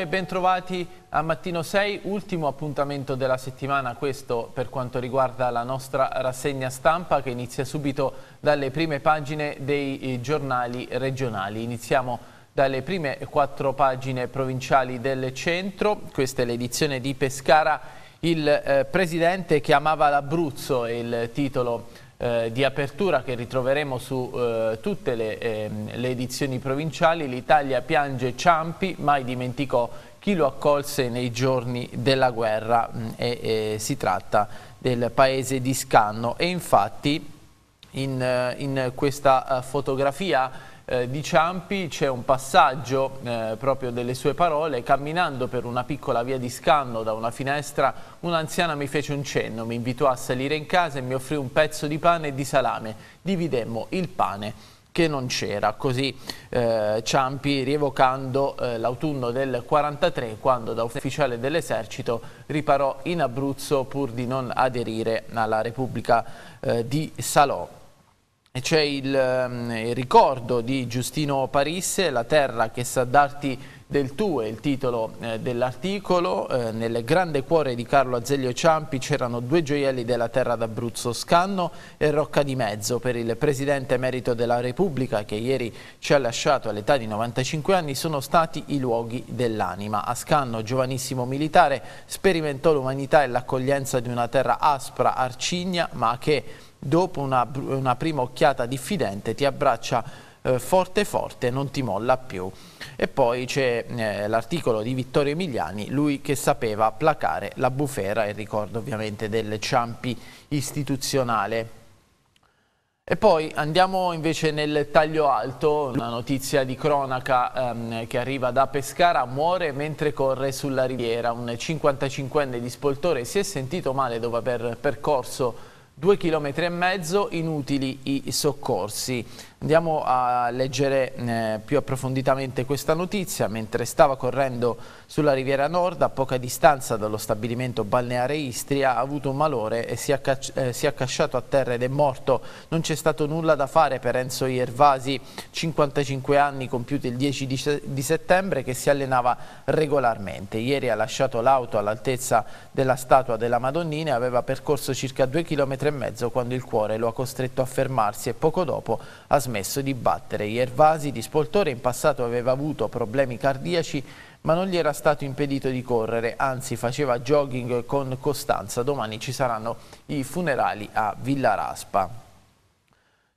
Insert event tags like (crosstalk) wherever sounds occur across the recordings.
E bentrovati a Mattino 6, ultimo appuntamento della settimana, questo per quanto riguarda la nostra rassegna stampa che inizia subito dalle prime pagine dei eh, giornali regionali. Iniziamo dalle prime quattro pagine provinciali del centro, questa è l'edizione di Pescara, il eh, presidente che amava l'Abruzzo il titolo eh, di apertura che ritroveremo su eh, tutte le, eh, le, edizioni provinciali. L'Italia piange Ciampi, mai dimenticò chi lo accolse nei giorni della guerra mm, e, si tratta del paese di Scanno e infatti in, eh, in questa eh, fotografia eh, di Ciampi c'è un passaggio eh, proprio delle sue parole, camminando per una piccola via di scanno da una finestra un'anziana mi fece un cenno, mi invitò a salire in casa e mi offrì un pezzo di pane e di salame, dividemmo il pane che non c'era, così eh, Ciampi rievocando eh, l'autunno del 43 quando da ufficiale dell'esercito riparò in Abruzzo pur di non aderire alla Repubblica eh, di Salò. C'è il, um, il, ricordo di Giustino Parisse, La terra che sa darti del tu è il titolo eh, dell'articolo. Eh, nel grande cuore di Carlo Azeglio Ciampi c'erano due gioielli della terra d'Abruzzo, Scanno e Rocca di Mezzo, per il Presidente Emerito della Repubblica che ieri ci ha lasciato all'età di 95 anni, sono stati i luoghi dell'anima. A Scanno, giovanissimo militare, sperimentò l'umanità e l'accoglienza di una terra aspra, arcigna, ma che dopo una, una prima occhiata diffidente ti abbraccia eh, forte forte, non ti molla più. E poi c'è eh, l'articolo di Vittorio Emiliani, lui che sapeva placare la bufera, e ricordo ovviamente del Ciampi istituzionale. E poi andiamo invece nel taglio alto, una notizia di cronaca ehm, che arriva da Pescara, muore mentre corre sulla riviera, un 55enne di Spoltore si è sentito male dopo aver percorso due chilometri e mezzo, inutili i soccorsi. Andiamo a leggere eh, più approfonditamente questa notizia. Mentre stava correndo sulla Riviera Nord, a poca distanza dallo stabilimento balneare Istria, ha avuto un malore e si, eh, si è accasciato a terra ed è morto. Non c'è stato nulla da fare per Enzo Iervasi, 55 anni, compiuti il 10 di, di settembre, che si allenava regolarmente. Ieri ha lasciato l'auto all'altezza della statua della Madonnina e aveva percorso circa due chilometri e mezzo quando il cuore lo ha costretto a fermarsi e poco dopo ha smesso di battere. Iervasi di Spoltore in passato aveva avuto problemi cardiaci ma non gli era stato impedito di correre, anzi faceva jogging con costanza. Domani ci saranno i funerali a Villa Raspa.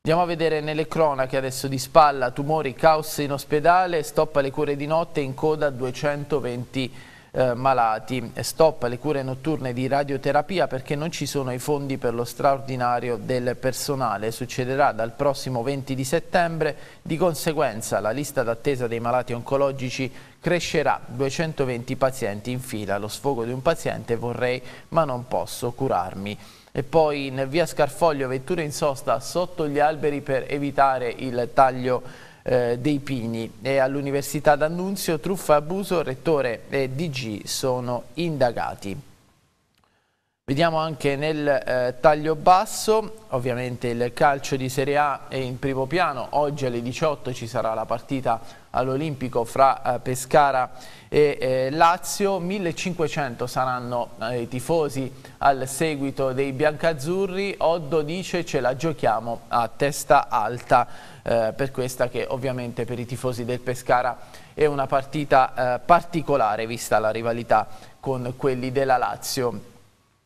Andiamo a vedere nelle cronache adesso di spalla, tumori, caos in ospedale, stop alle cure di notte, in coda 220 eh, malati. Stop alle cure notturne di radioterapia perché non ci sono i fondi per lo straordinario del personale. Succederà dal prossimo 20 di settembre. Di conseguenza la lista d'attesa dei malati oncologici crescerà 220 pazienti in fila. Lo sfogo di un paziente vorrei ma non posso curarmi. E poi in via Scarfoglio vetture in sosta sotto gli alberi per evitare il taglio eh, dei Pini e all'Università d'Annunzio truffa e abuso, rettore e DG sono indagati. Vediamo anche nel eh, taglio basso, ovviamente il calcio di Serie A è in primo piano, oggi alle 18 ci sarà la partita all'Olimpico fra eh, Pescara e eh, Lazio, 1500 saranno eh, i tifosi al seguito dei biancazzurri, Oddo dice ce la giochiamo a testa alta eh, per questa che ovviamente per i tifosi del Pescara è una partita eh, particolare vista la rivalità con quelli della Lazio.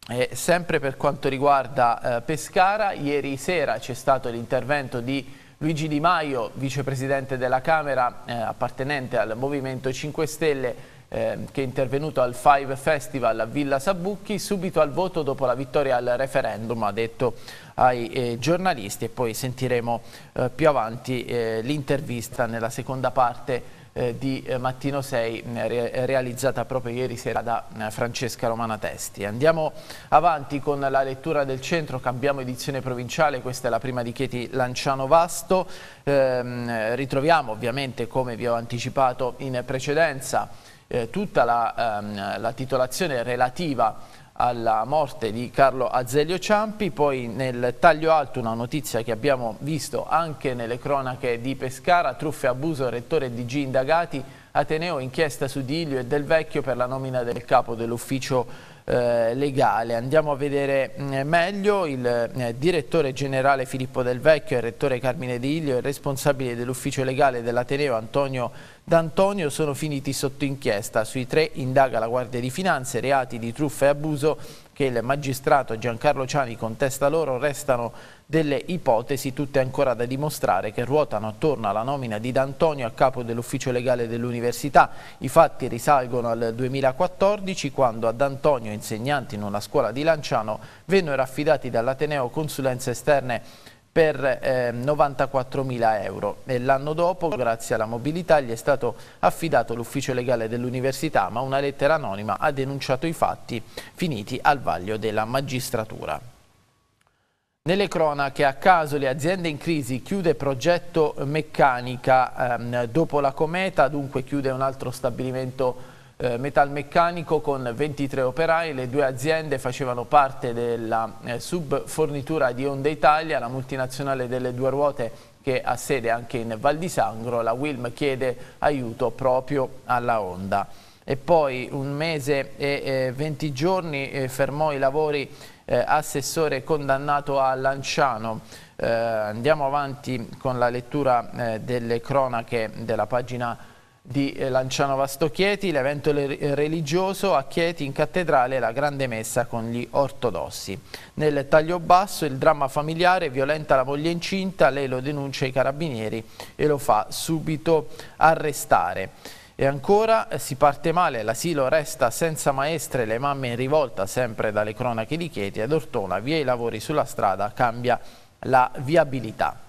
E sempre per quanto riguarda eh, Pescara, ieri sera c'è stato l'intervento di Luigi Di Maio, vicepresidente della Camera, eh, appartenente al Movimento 5 Stelle, eh, che è intervenuto al Five Festival a Villa Sabucchi, subito al voto dopo la vittoria al referendum, ha detto ai eh, giornalisti e poi sentiremo eh, più avanti eh, l'intervista nella seconda parte eh, di eh, Mattino 6 eh, re realizzata proprio ieri sera da Francesca Romana Testi. Andiamo avanti con la lettura del centro, cambiamo edizione provinciale, questa è la prima di Chieti Lanciano Vasto, ehm, ritroviamo ovviamente come vi ho anticipato in precedenza eh, tutta la, ehm, la titolazione relativa alla morte di Carlo Azeglio Ciampi, poi nel taglio alto una notizia che abbiamo visto anche nelle cronache di Pescara, truffe, abuso, rettore e DG indagati, Ateneo, inchiesta su Diglio e Del Vecchio per la nomina del capo dell'ufficio eh, legale. Andiamo a vedere mm, meglio il eh, direttore generale Filippo Del Vecchio il rettore Carmine Diglio e il responsabile dell'ufficio legale dell'Ateneo Antonio D'Antonio sono finiti sotto inchiesta. Sui tre indaga la Guardia di Finanze, reati di truffa e abuso che il magistrato Giancarlo Ciani contesta loro, restano delle ipotesi tutte ancora da dimostrare che ruotano attorno alla nomina di D'Antonio a capo dell'ufficio legale dell'università. I fatti risalgono al 2014 quando a D'Antonio, insegnanti in una scuola di Lanciano, vennero affidati dall'Ateneo consulenze esterne per eh, 94.000 euro l'anno dopo, grazie alla mobilità, gli è stato affidato l'ufficio legale dell'università, ma una lettera anonima ha denunciato i fatti finiti al vaglio della magistratura. Nelle cronache, a caso le aziende in crisi chiude progetto meccanica ehm, dopo la cometa, dunque chiude un altro stabilimento eh, metalmeccanico con 23 operai, le due aziende facevano parte della eh, subfornitura di Honda Italia, la multinazionale delle due ruote che ha sede anche in Val di Sangro, la Wilm chiede aiuto proprio alla Honda. E poi un mese e eh, 20 giorni eh, fermò i lavori eh, assessore condannato a Lanciano. Eh, andiamo avanti con la lettura eh, delle cronache della pagina di eh, Lanciano Vasto Chieti, l'evento religioso a Chieti in cattedrale la grande messa con gli ortodossi. Nel taglio basso il dramma familiare violenta la moglie incinta, lei lo denuncia ai carabinieri e lo fa subito arrestare. E ancora eh, si parte male, l'asilo resta senza maestre, le mamme in rivolta sempre dalle cronache di Chieti ad Ortona, via i lavori sulla strada, cambia la viabilità.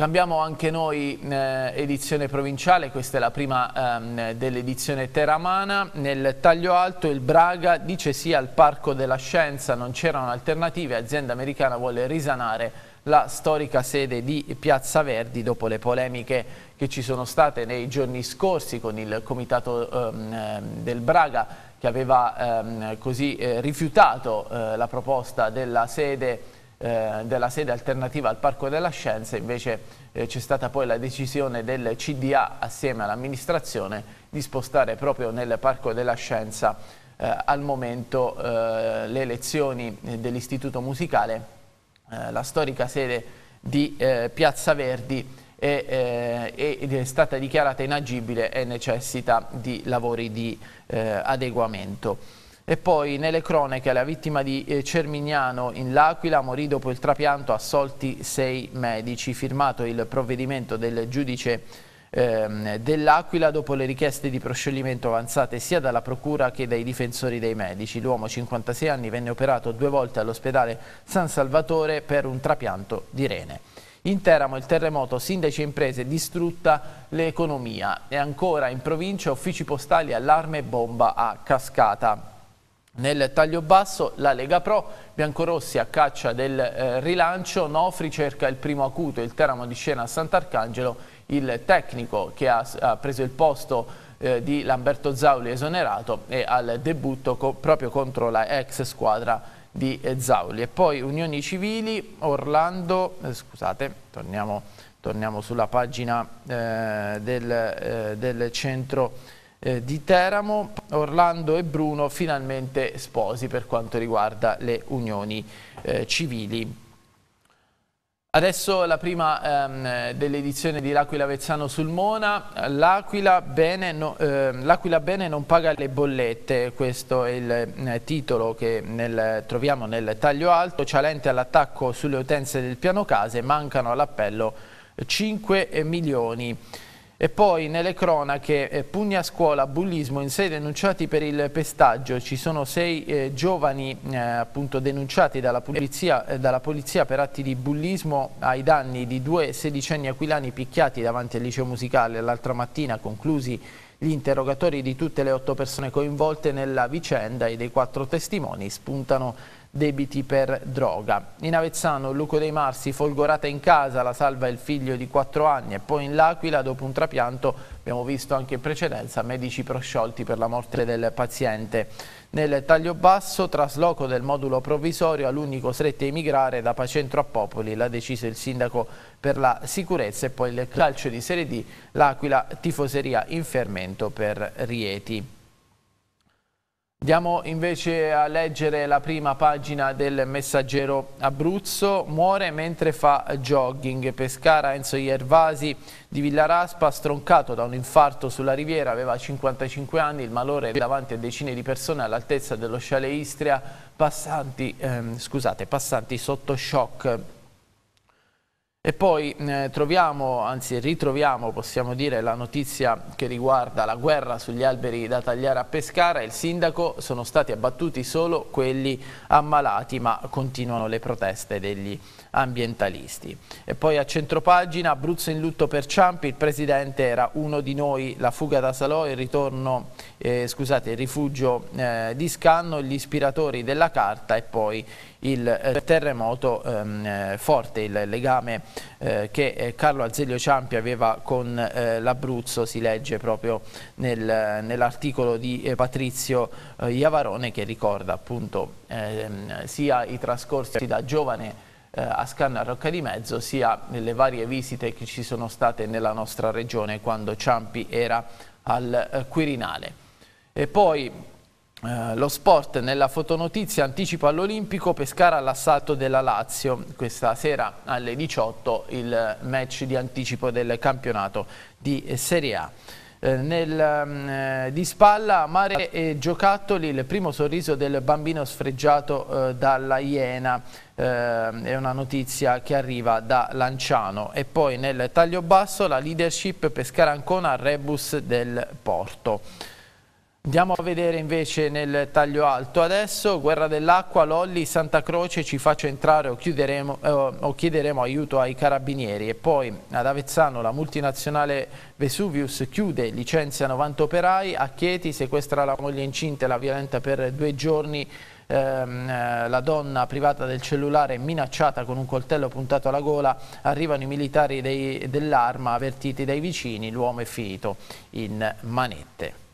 Cambiamo anche noi eh, edizione provinciale, questa è la prima ehm, dell'edizione teramana. Nel taglio alto il Braga dice sì al Parco della Scienza, non c'erano alternative, azienda americana vuole risanare la storica sede di Piazza Verdi dopo le polemiche che ci sono state nei giorni scorsi con il comitato ehm, ehm del Braga che aveva ehm, così eh, rifiutato eh, la proposta della sede eh, della sede alternativa al Parco della Scienza, invece eh, c'è stata poi la decisione del CDA assieme all'amministrazione di spostare proprio nel Parco della Scienza eh, al momento eh, le lezioni dell'Istituto Musicale, eh, la storica sede di Piazza Verdi è, è, stata dichiarata inagibile e necessita di lavori di adeguamento. E poi nelle cronache la vittima di eh, Cermignano in L'Aquila morì dopo il trapianto assolti sei medici, firmato il provvedimento del giudice ehm, dell'Aquila dopo le richieste di proscioglimento avanzate sia dalla procura che dai difensori dei medici. L'uomo 56 anni venne operato due volte all'ospedale San Salvatore per un trapianto di rene. In Teramo il terremoto, sindaci e imprese, distrutta l'economia e ancora in provincia uffici postali allarme bomba a cascata. Nel taglio basso la Lega Pro, biancorossi a caccia del eh, rilancio, Nofri cerca il primo acuto, il Teramo di scena a Sant'Arcangelo, il tecnico che ha, ha preso il posto eh, di Lamberto Zauli esonerato e al debutto co proprio contro la ex squadra di eh, Zauli. E poi Unioni Civili, Orlando, eh, scusate, torniamo, torniamo, sulla pagina eh, del, eh, del centro eh, di Teramo, Orlando e Bruno finalmente sposi per quanto riguarda le unioni eh, civili. Adesso la prima ehm, dell'edizione di L'Aquila Vezzano sul Mona, l'Aquila bene, no, eh, bene, non paga le bollette, questo è il eh, titolo che nel, troviamo nel taglio alto, Cialente all'attacco sulle utenze del piano case, mancano all'appello 5 milioni. E poi nelle cronache, eh, pugni a scuola, bullismo, in sei denunciati per il pestaggio, ci sono sei eh, giovani eh, appunto denunciati dalla polizia, eh, dalla polizia, per atti di bullismo ai danni di due sedicenni aquilani picchiati davanti al liceo musicale. L'altra mattina, conclusi gli interrogatori di tutte le otto persone coinvolte nella vicenda e dei quattro testimoni spuntano debiti per droga. In Avezzano Luco dei Marsi folgorata in casa, la salva il figlio di 4 anni e poi in L'Aquila dopo un trapianto, abbiamo visto anche in precedenza, medici prosciolti per la morte del paziente. Nel taglio basso, trasloco del modulo provvisorio all'unico stretto a emigrare da Pacentro a Popoli, l'ha deciso il sindaco per la sicurezza e poi il calcio di Serie D, l'Aquila tifoseria in fermento per Rieti. Andiamo invece a leggere la prima pagina del Messaggero Abruzzo. Muore mentre fa jogging. Pescara Enzo Iervasi di Villaraspa, stroncato da un infarto sulla riviera, aveva 55 anni, il malore davanti a decine di persone all'altezza dello sciale Istria, passanti, ehm, scusate, passanti sotto shock. E poi eh, troviamo, anzi ritroviamo, possiamo dire, la notizia che riguarda la guerra sugli alberi da tagliare a Pescara. Il sindaco sono stati abbattuti solo quelli ammalati, ma continuano le proteste degli ambientalisti. E poi a centropagina, Abruzzo in lutto per Ciampi, il presidente era uno di noi, la fuga da Salò, il ritorno, eh, scusate, il rifugio eh, di Scanno, gli ispiratori della carta e poi il eh, terremoto ehm, eh, forte, il legame eh, che eh, Carlo Azeglio Ciampi aveva con eh, l'Abruzzo si legge proprio nel, nell'articolo di eh, Patrizio Iavarone che ricorda appunto ehm, sia i trascorsi da giovane a Scanna Rocca di Mezzo sia nelle varie visite che ci sono state nella nostra regione quando Ciampi era al Quirinale. E poi eh, lo sport nella fotonotizia anticipa all'Olimpico Pescara all'assalto della Lazio. Questa sera alle 18 il match di anticipo del campionato di Serie A. Eh, nel, eh, di spalla mare e giocattoli il primo sorriso del bambino sfregiato dalla Iena. È una notizia che arriva da Lanciano. E poi nel taglio basso la leadership Pescara Ancona Rebus del Porto Andiamo a vedere invece nel taglio alto adesso, guerra dell'acqua, Lolli, Santa Croce, ci faccio entrare o, chiuderemo, eh, o chiederemo aiuto ai carabinieri. E poi ad Avezzano la multinazionale Vesuvius chiude, licenzia 90 operai, a Chieti sequestra la moglie incinta e la violenta per due giorni, ehm, eh, la donna privata del cellulare minacciata con un coltello puntato alla gola, arrivano i militari dell'arma avvertiti dai vicini, l'uomo è finito in manette.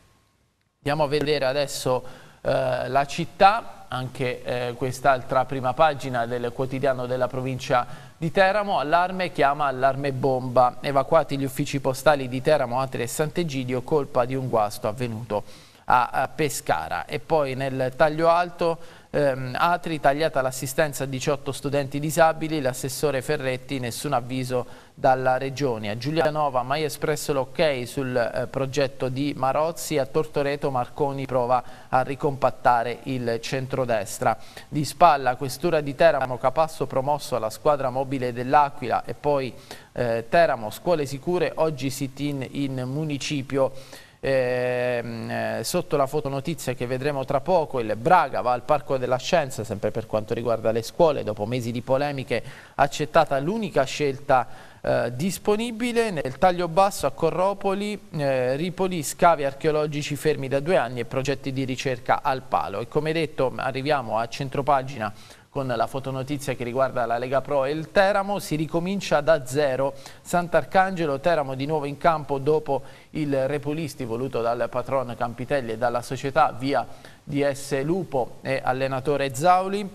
Andiamo a vedere adesso eh, la città, anche eh, quest'altra prima pagina del quotidiano della provincia di Teramo. Allarme chiama allarme bomba. Evacuati gli uffici postali di Teramo, Atri e Sant'Egidio, colpa di un guasto avvenuto a, Pescara. E poi nel taglio alto ehm, Atri, tagliata l'assistenza a 18 studenti disabili, l'assessore Ferretti, nessun avviso dalla Regione. A Giulianova mai espresso l'ok sul eh, progetto di Marozzi, a Tortoreto Marconi prova a ricompattare il centrodestra. Di spalla, questura di Teramo, Capasso promosso alla squadra mobile dell'Aquila e poi eh, Teramo, scuole sicure, oggi sit-in in municipio. Ehm, eh, sotto la fotonotizia che vedremo tra poco il Braga va al Parco della Scienza sempre per quanto riguarda le scuole dopo mesi di polemiche accettata l'unica scelta eh, disponibile. Nel taglio basso a Corropoli, eh, Ripoli, scavi archeologici fermi da due anni e progetti di ricerca al palo. E come detto arriviamo a centropagina con la fotonotizia che riguarda la Lega Pro e il Teramo, si ricomincia da zero. Sant'Arcangelo, Teramo di nuovo in campo dopo il Repulisti voluto dal patron Campitelli e dalla società via DS Lupo e allenatore Zauli.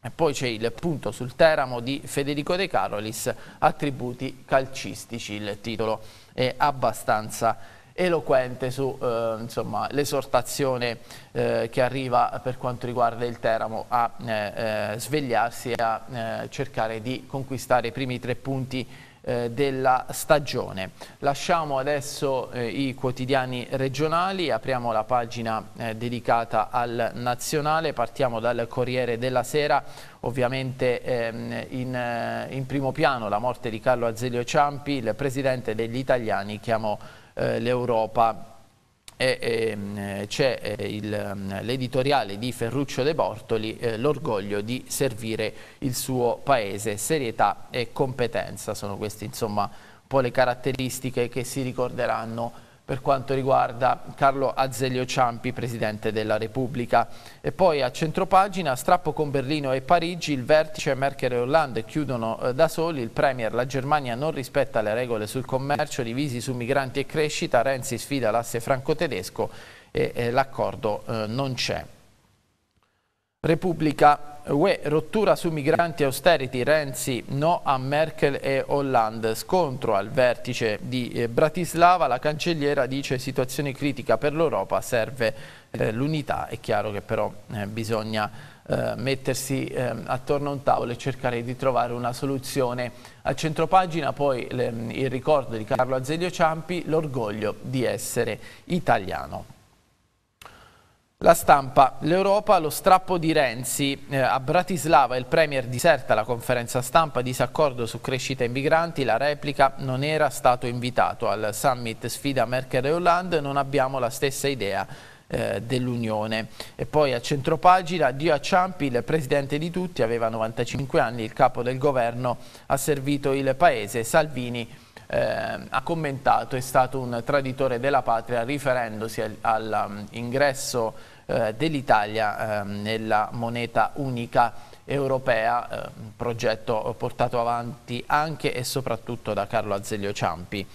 E poi c'è il punto sul Teramo di Federico De Carolis, attributi calcistici, il titolo è abbastanza eloquente sull'esortazione eh, eh, che arriva per quanto riguarda il Teramo a eh, eh svegliarsi e a eh, cercare di conquistare i primi tre punti eh, della stagione. Lasciamo adesso i quotidiani regionali, apriamo la pagina dedicata al nazionale, partiamo dal Corriere della Sera, ovviamente ehm, in, in primo piano la morte di Carlo Azeglio Ciampi, il presidente degli italiani chiamò l'Europa. E ehm, c'è eh, mm, l'editoriale di Ferruccio De Bortoli, eh, l'orgoglio di servire il suo paese, serietà e competenza, sono queste insomma un po' le caratteristiche che si ricorderanno per quanto riguarda Carlo Azeglio Ciampi, Presidente della Repubblica. E poi a centropagina, strappo con Berlino e Parigi, il vertice Merkel e Hollande chiudono eh, da soli, il Premier, la Germania non rispetta le regole sul commercio, divisi su migranti e crescita, Renzi sfida l'asse franco-tedesco e, e l'accordo eh, non c'è. Repubblica UE, rottura su migranti austerity, Renzi no a Merkel e Hollande, scontro al vertice di eh, Bratislava, la cancelliera dice situazione critica per l'Europa, serve eh, l'unità, è chiaro che però eh, bisogna eh, mettersi eh, attorno a un tavolo e cercare di trovare una soluzione. A centropagina poi le, il ricordo di Carlo Azeglio Ciampi, l'orgoglio di essere italiano. La stampa, l'Europa, lo strappo di Renzi. Eh, a Bratislava il Premier diserta la conferenza stampa, disaccordo su crescita e migranti, la replica non era stato invitato al summit sfida Merkel e Hollande, non abbiamo la stessa idea eh, dell'Unione. E poi a centropagina, Dio a Ciampi, il presidente di tutti, aveva 95 anni, il capo del governo ha servito il paese, Salvini eh, ha commentato è stato un traditore della patria riferendosi all'ingresso eh, dell'Italia eh, nella moneta unica europea, eh, un progetto portato avanti anche e soprattutto da Carlo Azeglio Ciampi.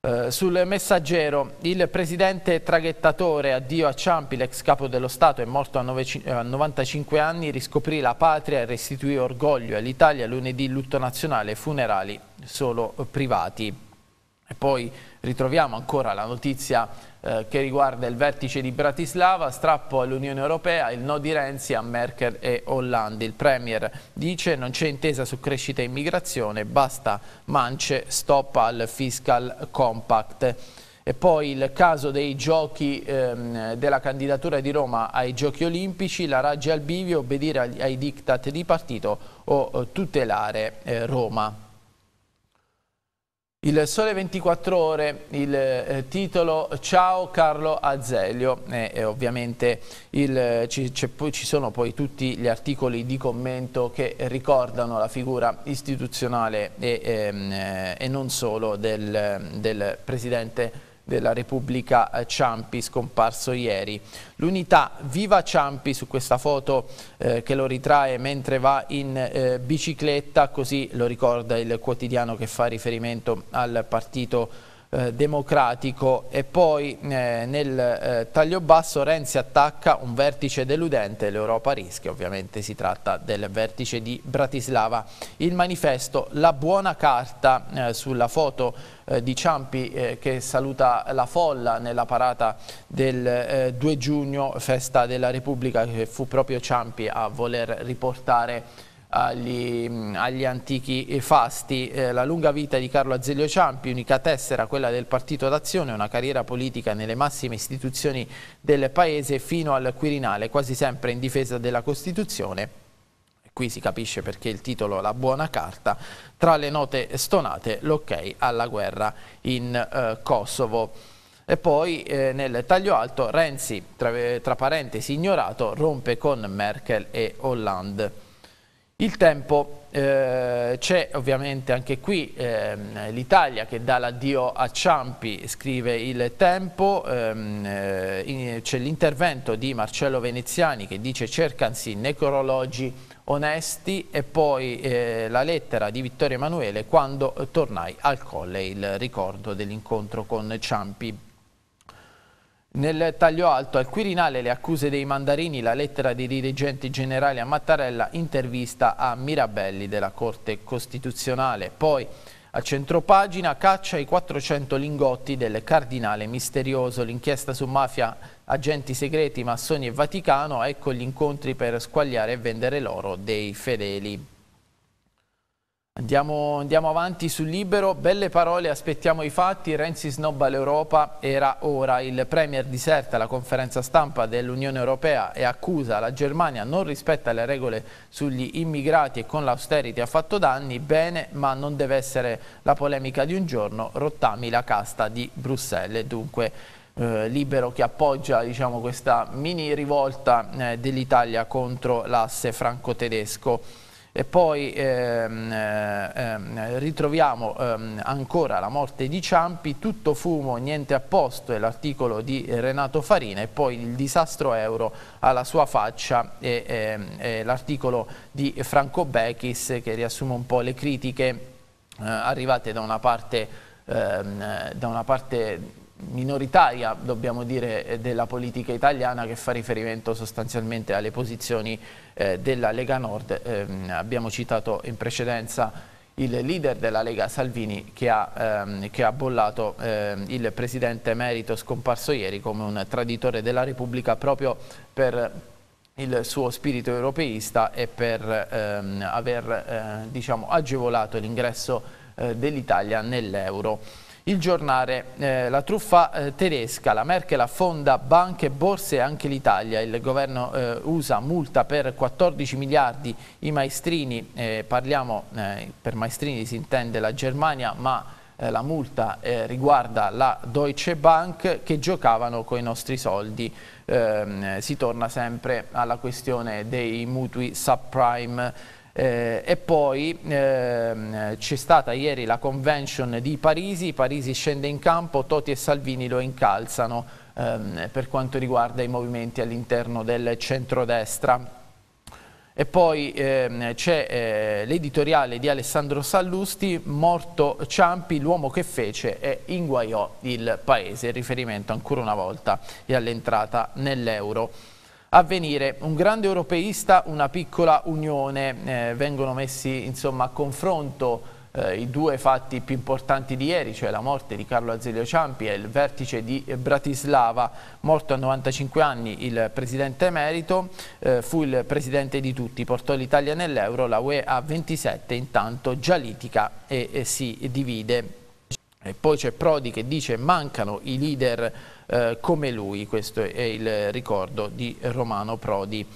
Uh, sul messaggero, il presidente traghettatore, addio a Ciampi, l'ex capo dello Stato, è morto a, 9, a 95 anni, riscoprì la patria e restituì orgoglio all'Italia lunedì lutto nazionale, funerali solo privati. E poi ritroviamo ancora la notizia eh, che riguarda il vertice di Bratislava, strappo all'Unione Europea, il no di Renzi a Merkel e Hollande. Il Premier dice non c'è intesa su crescita e immigrazione, basta mance, stop al fiscal compact. E poi il caso dei giochi ehm, della candidatura di Roma ai giochi olimpici, la Raggi al bivio, obbedire ai, diktat di partito o eh, tutelare eh, Roma. Il Sole 24 Ore, il eh, titolo Ciao Carlo Azeglio. E, ovviamente il, ci, ci, sono poi tutti gli articoli di commento che ricordano la figura istituzionale e, ehm, eh, e non solo del, del Presidente della Repubblica eh, Ciampi scomparso ieri. L'unità Viva Ciampi su questa foto eh, che lo ritrae mentre va in eh, bicicletta, così lo ricorda il quotidiano che fa riferimento al partito eh, democratico e poi eh, nel eh, taglio basso Renzi attacca un vertice deludente, l'Europa rischia, ovviamente si tratta del vertice di Bratislava. Il manifesto, la buona carta eh, sulla foto eh, di Ciampi eh, che saluta la folla nella parata del 2 giugno, festa della Repubblica, che fu proprio Ciampi a voler riportare agli, agli antichi fasti. Eh, la lunga vita di Carlo Azeglio Ciampi, unica tessera quella del Partito d'Azione, una carriera politica nelle massime istituzioni del Paese fino al Quirinale, quasi sempre in difesa della Costituzione. Qui si capisce perché il titolo La buona carta, tra le note stonate l'ok alla guerra in eh, Kosovo. E poi eh, nel taglio alto Renzi, tra, tra parentesi ignorato, rompe con Merkel e Hollande. Il tempo, eh, c'è ovviamente anche qui ehm, l'Italia che dà l'addio a Ciampi, scrive il tempo, ehm, eh, c'è l'intervento di Marcello Veneziani che dice cercansi necrologi onesti e poi eh, la lettera di Vittorio Emanuele quando tornai al colle, il ricordo dell'incontro con Ciampi nel taglio alto al Quirinale le accuse dei mandarini, la lettera dei dirigenti generali a Mattarella, intervista a Mirabelli della Corte Costituzionale. Poi a centropagina caccia i 400 lingotti del cardinale misterioso, l'inchiesta su mafia, agenti segreti, massoni e Vaticano, ecco gli incontri per squagliare e vendere l'oro dei fedeli. Andiamo, andiamo, avanti sul libero, belle parole, aspettiamo i fatti, Renzi snobba l'Europa, era ora, il Premier diserta la conferenza stampa dell'Unione Europea e accusa la Germania non rispetta le regole sugli immigrati e con l'austerity ha fatto danni, bene, ma non deve essere la polemica di un giorno, rottami la casta di Bruxelles, dunque eh, libero che appoggia diciamo, questa mini rivolta eh, dell'Italia contro l'asse franco-tedesco. E poi ehm, ehm, ritroviamo ehm, ancora la morte di Ciampi, tutto fumo, niente a posto è l'articolo di Renato Farina e poi il disastro euro alla sua faccia e, ehm, l'articolo di Franco Bechis che riassume un po' le critiche eh, arrivate da una parte, ehm, da una parte minoritaria, dobbiamo dire, della politica italiana che fa riferimento sostanzialmente alle posizioni eh, della Lega Nord. Eh, abbiamo citato in precedenza il leader della Lega Salvini che ha, ehm, che ha bollato ehm, il presidente emerito scomparso ieri come un traditore della Repubblica proprio per il suo spirito europeista e per ehm, aver eh, diciamo, agevolato l'ingresso eh, dell'Italia nell'euro. Il giornale, eh, la truffa eh, tedesca, la Merkel affonda banche, borse e anche l'Italia, il governo eh, USA multa per 14 miliardi. I maestrini, eh, parliamo, eh, per maestrini si intende la Germania, ma eh, la multa riguarda la Deutsche Bank che giocavano con i nostri soldi, ehm, si torna sempre alla questione dei mutui subprime eh, e poi ehm, c'è stata ieri la convention di Parisi, Parisi scende in campo, Toti e Salvini lo incalzano ehm, per quanto riguarda i movimenti all'interno del centrodestra. E poi ehm, c'è eh, l'editoriale di Alessandro Sallusti, morto Ciampi, l'uomo che fece e inguaiò il paese, riferimento ancora una volta all'entrata nell'euro avvenire. Un grande europeista, una piccola unione, eh, vengono messi insomma, a confronto eh, i due fatti più importanti di ieri, cioè la morte di Carlo Azeglio Ciampi e il vertice di Bratislava, morto a 95 anni il presidente emerito, eh, fu il presidente di tutti, portò l'Italia nell'euro, la UE a 27 intanto già litica e, e si divide. E poi c'è Prodi che dice mancano i leader eh, come lui, questo è il ricordo di Romano Prodi.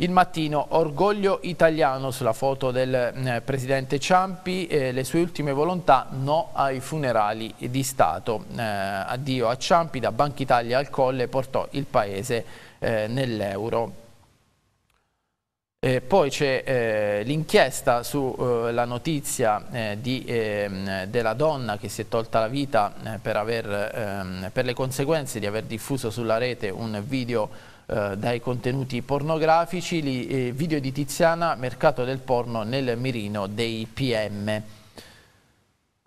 Il mattino, orgoglio italiano sulla foto del eh, presidente Ciampi, eh, le sue ultime volontà, no ai funerali di Stato. Eh, addio a Ciampi, da Banca Italia al Colle portò il paese eh, nell'euro. Eh, poi c'è eh, l'inchiesta sulla eh, notizia eh, di, ehm, della donna che si è tolta la vita eh, per, aver, ehm, per, le conseguenze di aver diffuso sulla rete un video eh, dai contenuti pornografici, li, video di Tiziana, mercato del porno nel mirino dei PM.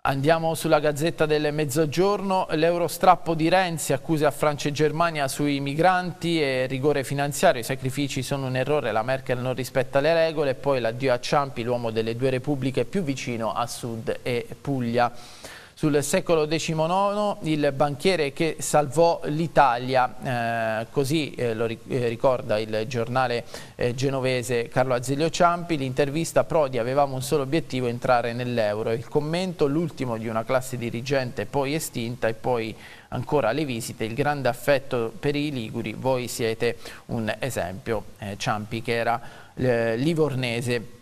Andiamo sulla Gazzetta del Mezzogiorno, l'Eurostrappo di Renzi, accuse a Francia e Germania sui migranti e rigore finanziario, i sacrifici sono un errore, la Merkel non rispetta le regole. E poi l'addio a Ciampi, l'uomo delle due repubbliche più vicino a Sud e Puglia. Sul secolo XIX il banchiere che salvò l'Italia, eh, così eh, lo eh, ricorda il giornale eh, genovese Carlo Azeglio Ciampi, l'intervista Prodi avevamo un solo obiettivo, entrare nell'euro, il commento l'ultimo di una classe dirigente poi estinta e poi ancora le visite, il grande affetto per i Liguri, voi siete un esempio, eh, Ciampi che era livornese.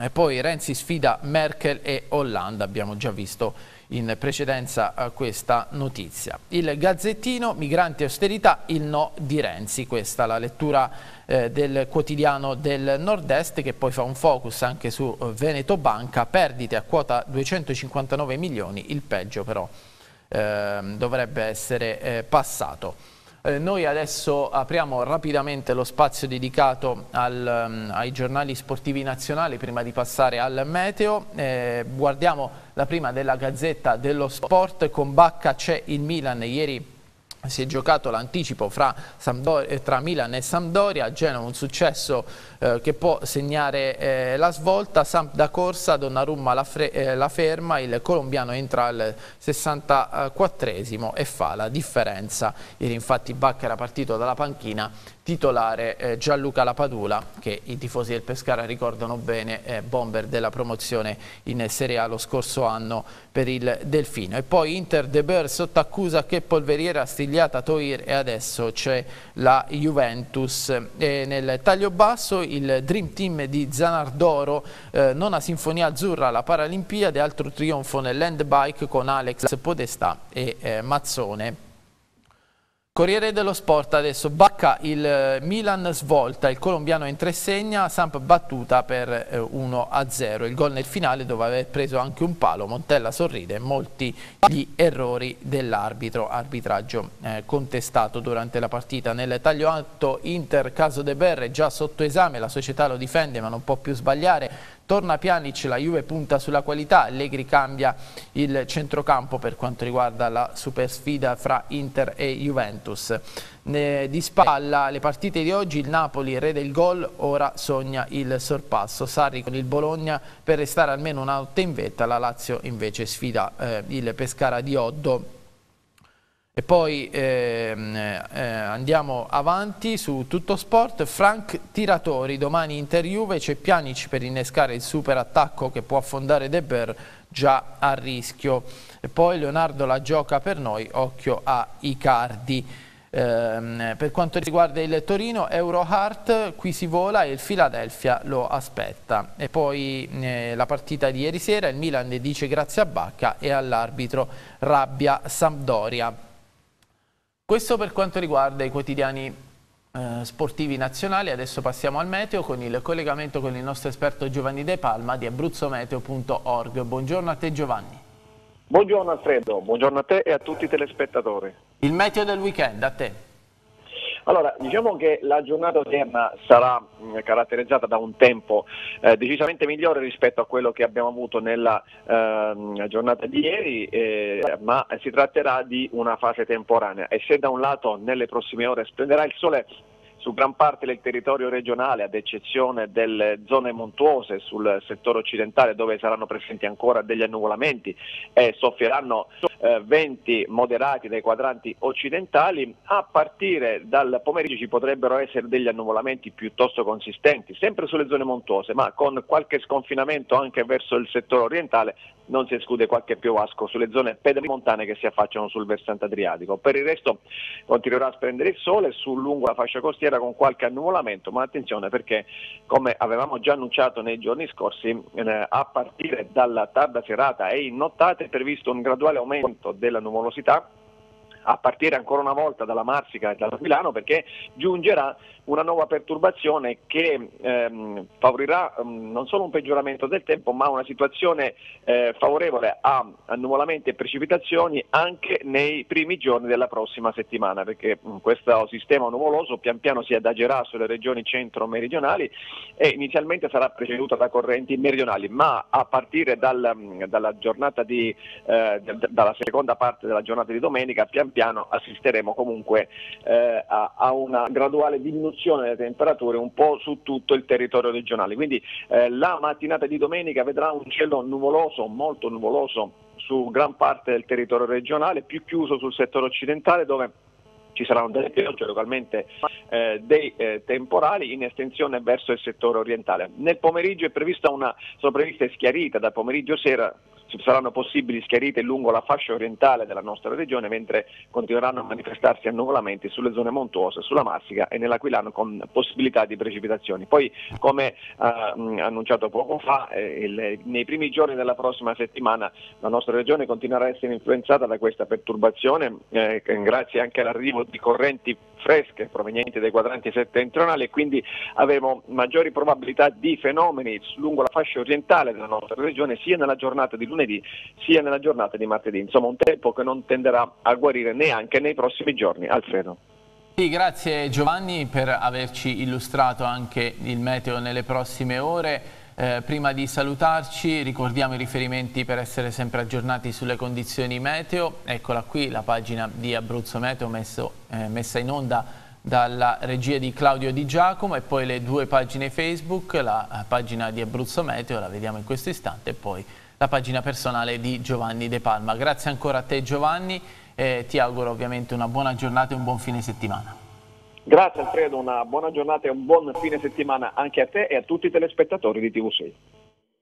E poi Renzi sfida Merkel e Hollande, abbiamo già visto in precedenza a questa notizia. Il Gazzettino, migranti e austerità, il no di Renzi, questa la lettura eh, del quotidiano del Nord-Est che poi fa un focus anche su eh, Veneto Banca, perdite a quota 259 milioni, il peggio però eh, dovrebbe essere eh, passato. Eh, noi adesso apriamo rapidamente lo spazio dedicato al, um, ai giornali sportivi nazionali prima di passare al meteo. Eh, guardiamo la prima della Gazzetta dello Sport, con Bacca c'è il Milan, ieri si è giocato l'anticipo eh, tra Milan e Sampdoria, Genova un successo eh, che può segnare eh, la svolta, Samp da corsa, Donnarumma la, eh, la, ferma, il colombiano entra al 64esimo e fa la differenza. Ieri infatti Bacca era partito dalla panchina titolare eh, Gianluca Lapadula che i tifosi del Pescara ricordano bene eh, bomber della promozione in Serie A lo scorso anno per il Delfino. E poi Inter De Boer sotto accusa che polveriera stigliata Toir e adesso c'è la Juventus. E nel taglio basso il Dream Team di Zanardoro eh, nona sinfonia azzurra alla Paralimpiade altro trionfo nell'handbike con Alex Podestà e eh, Mazzone Corriere dello Sport adesso, Bacca il Milan svolta, il colombiano in tre segna, Samp battuta per 1-0, il gol nel finale dove aver preso anche un palo, Montella sorride, molti gli errori dell'arbitro, arbitraggio eh, contestato durante la partita. Nel taglio alto Inter, caso De Berre, già sotto esame, la società lo difende ma non può più sbagliare, Torna Pjanic, la Juve punta sulla qualità, Allegri cambia il centrocampo per quanto riguarda la super sfida fra Inter e Juventus. di spalla le partite di oggi, il Napoli, re del gol, ora sogna il sorpasso. Sarri con il Bologna per restare almeno una notte in vetta, la Lazio invece sfida eh, il Pescara di Oddo e poi ehm, eh, andiamo avanti su tutto sport, Frank Tiratori, domani Inter Juve, c'è Pjanic per innescare il super attacco che può affondare De Boer già a rischio. E poi Leonardo la gioca per noi, occhio a Icardi. Eh, per quanto riguarda il Torino, Eurohart, qui si vola e il Philadelphia lo aspetta. E poi eh, la partita di ieri sera, il Milan dice grazie a Bacca e all'arbitro Rabbia Sampdoria. Questo per quanto riguarda i quotidiani eh, sportivi nazionali, adesso passiamo al meteo con il collegamento con il nostro esperto Giovanni De Palma di abruzzometeo.org. Buongiorno a te Giovanni. Buongiorno Alfredo, buongiorno a te e a tutti i telespettatori. Il meteo del weekend, a te. Allora, diciamo che la giornata odierna sarà mh, mm, caratterizzata da un tempo eh, decisamente migliore rispetto a quello che abbiamo avuto nella eh, giornata di ieri, eh, ma si tratterà di una fase temporanea e se da un lato nelle prossime ore splenderà il sole su gran parte del territorio regionale, ad eccezione delle zone montuose sul settore occidentale dove saranno presenti ancora degli annuvolamenti e soffieranno eh, venti moderati dai quadranti occidentali, a partire dal pomeriggio ci potrebbero essere degli annuvolamenti piuttosto consistenti, sempre sulle zone montuose, ma con qualche sconfinamento anche verso il settore orientale, non si esclude qualche piovasco sulle zone pedemontane che si affacciano sul versante adriatico. Per il resto continuerà a splendere il sole su lungo la fascia costiera con qualche annuvolamento, ma attenzione perché come avevamo già annunciato nei giorni scorsi, eh, a partire dalla tarda serata e in nottate è previsto un graduale aumento della nuvolosità a partire ancora una volta dalla Marsica e dalla Milano perché giungerà una nuova perturbazione che ehm, favorirà ehm, non solo un peggioramento del tempo ma una situazione eh, favorevole a annuvolamenti e precipitazioni anche nei primi giorni della prossima settimana perché mh, questo sistema nuvoloso pian piano si adagerà sulle regioni centro-meridionali e inizialmente sarà preceduto da correnti meridionali ma a partire dal, dalla, giornata di, eh, dalla seconda parte della giornata di domenica pian piano assisteremo comunque eh, a, a una graduale diminuzione delle temperature un po' su tutto il territorio regionale. Quindi eh, la mattinata di domenica vedrà un cielo nuvoloso, molto nuvoloso su gran parte del territorio regionale, più chiuso sul settore occidentale dove ci saranno delle piogge, localmente eh, dei eh, temporali in estensione verso il settore orientale. Nel pomeriggio una, sono previste schiarite, dal pomeriggio sera saranno possibili schiarite lungo la fascia orientale della nostra regione, mentre continueranno a manifestarsi annuvolamenti sulle zone montuose, sulla Marsica e nell'Aquilano con possibilità di precipitazioni. Poi, come eh, annunciato poco fa, eh, il, nei primi giorni della prossima settimana la nostra regione continuerà a essere influenzata da questa perturbazione, eh, grazie anche all'arrivo di correnti fresche provenienti dai quadranti settentrionali e quindi avremo maggiori probabilità di fenomeni lungo la fascia orientale della nostra regione sia nella giornata di lunedì sia nella giornata di martedì. Insomma un tempo che non tenderà a guarire neanche nei prossimi giorni. Alfredo. Sì, grazie Giovanni per averci illustrato anche il meteo nelle prossime ore. Eh, prima di salutarci ricordiamo i riferimenti per essere sempre aggiornati sulle condizioni meteo. Eccola qui la pagina di Abruzzo Meteo messo, eh, messa in onda dalla regia di Claudio Di Giacomo e poi le due pagine Facebook, la eh, pagina di Abruzzo Meteo, la vediamo in questo istante, e poi la pagina personale di Giovanni De Palma. Grazie ancora a te Giovanni e ti auguro ovviamente una buona giornata e un buon fine settimana. Grazie Alfredo, una buona giornata e un buon fine settimana anche a te e a tutti i telespettatori di TV6.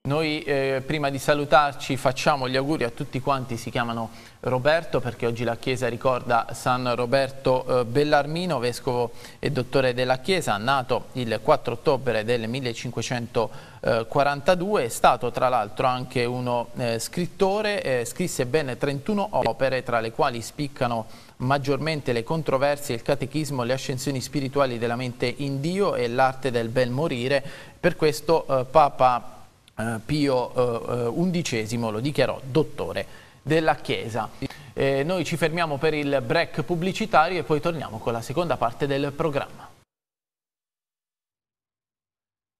Noi eh, prima di salutarci facciamo gli auguri a tutti quanti si chiamano Roberto perché oggi la Chiesa ricorda San Roberto eh, Bellarmino, vescovo e dottore della Chiesa, nato il 4 ottobre del 1542, è stato tra l'altro anche uno eh, scrittore, eh, scrisse ben 31 opere tra le quali spiccano maggiormente le controversie, il catechismo, le ascensioni spirituali della mente in Dio e l'arte del bel morire. Per questo eh, Papa eh, Pio XI eh, lo dichiarò dottore della Chiesa. Eh, noi ci fermiamo per il break pubblicitario e poi torniamo con la seconda parte del programma.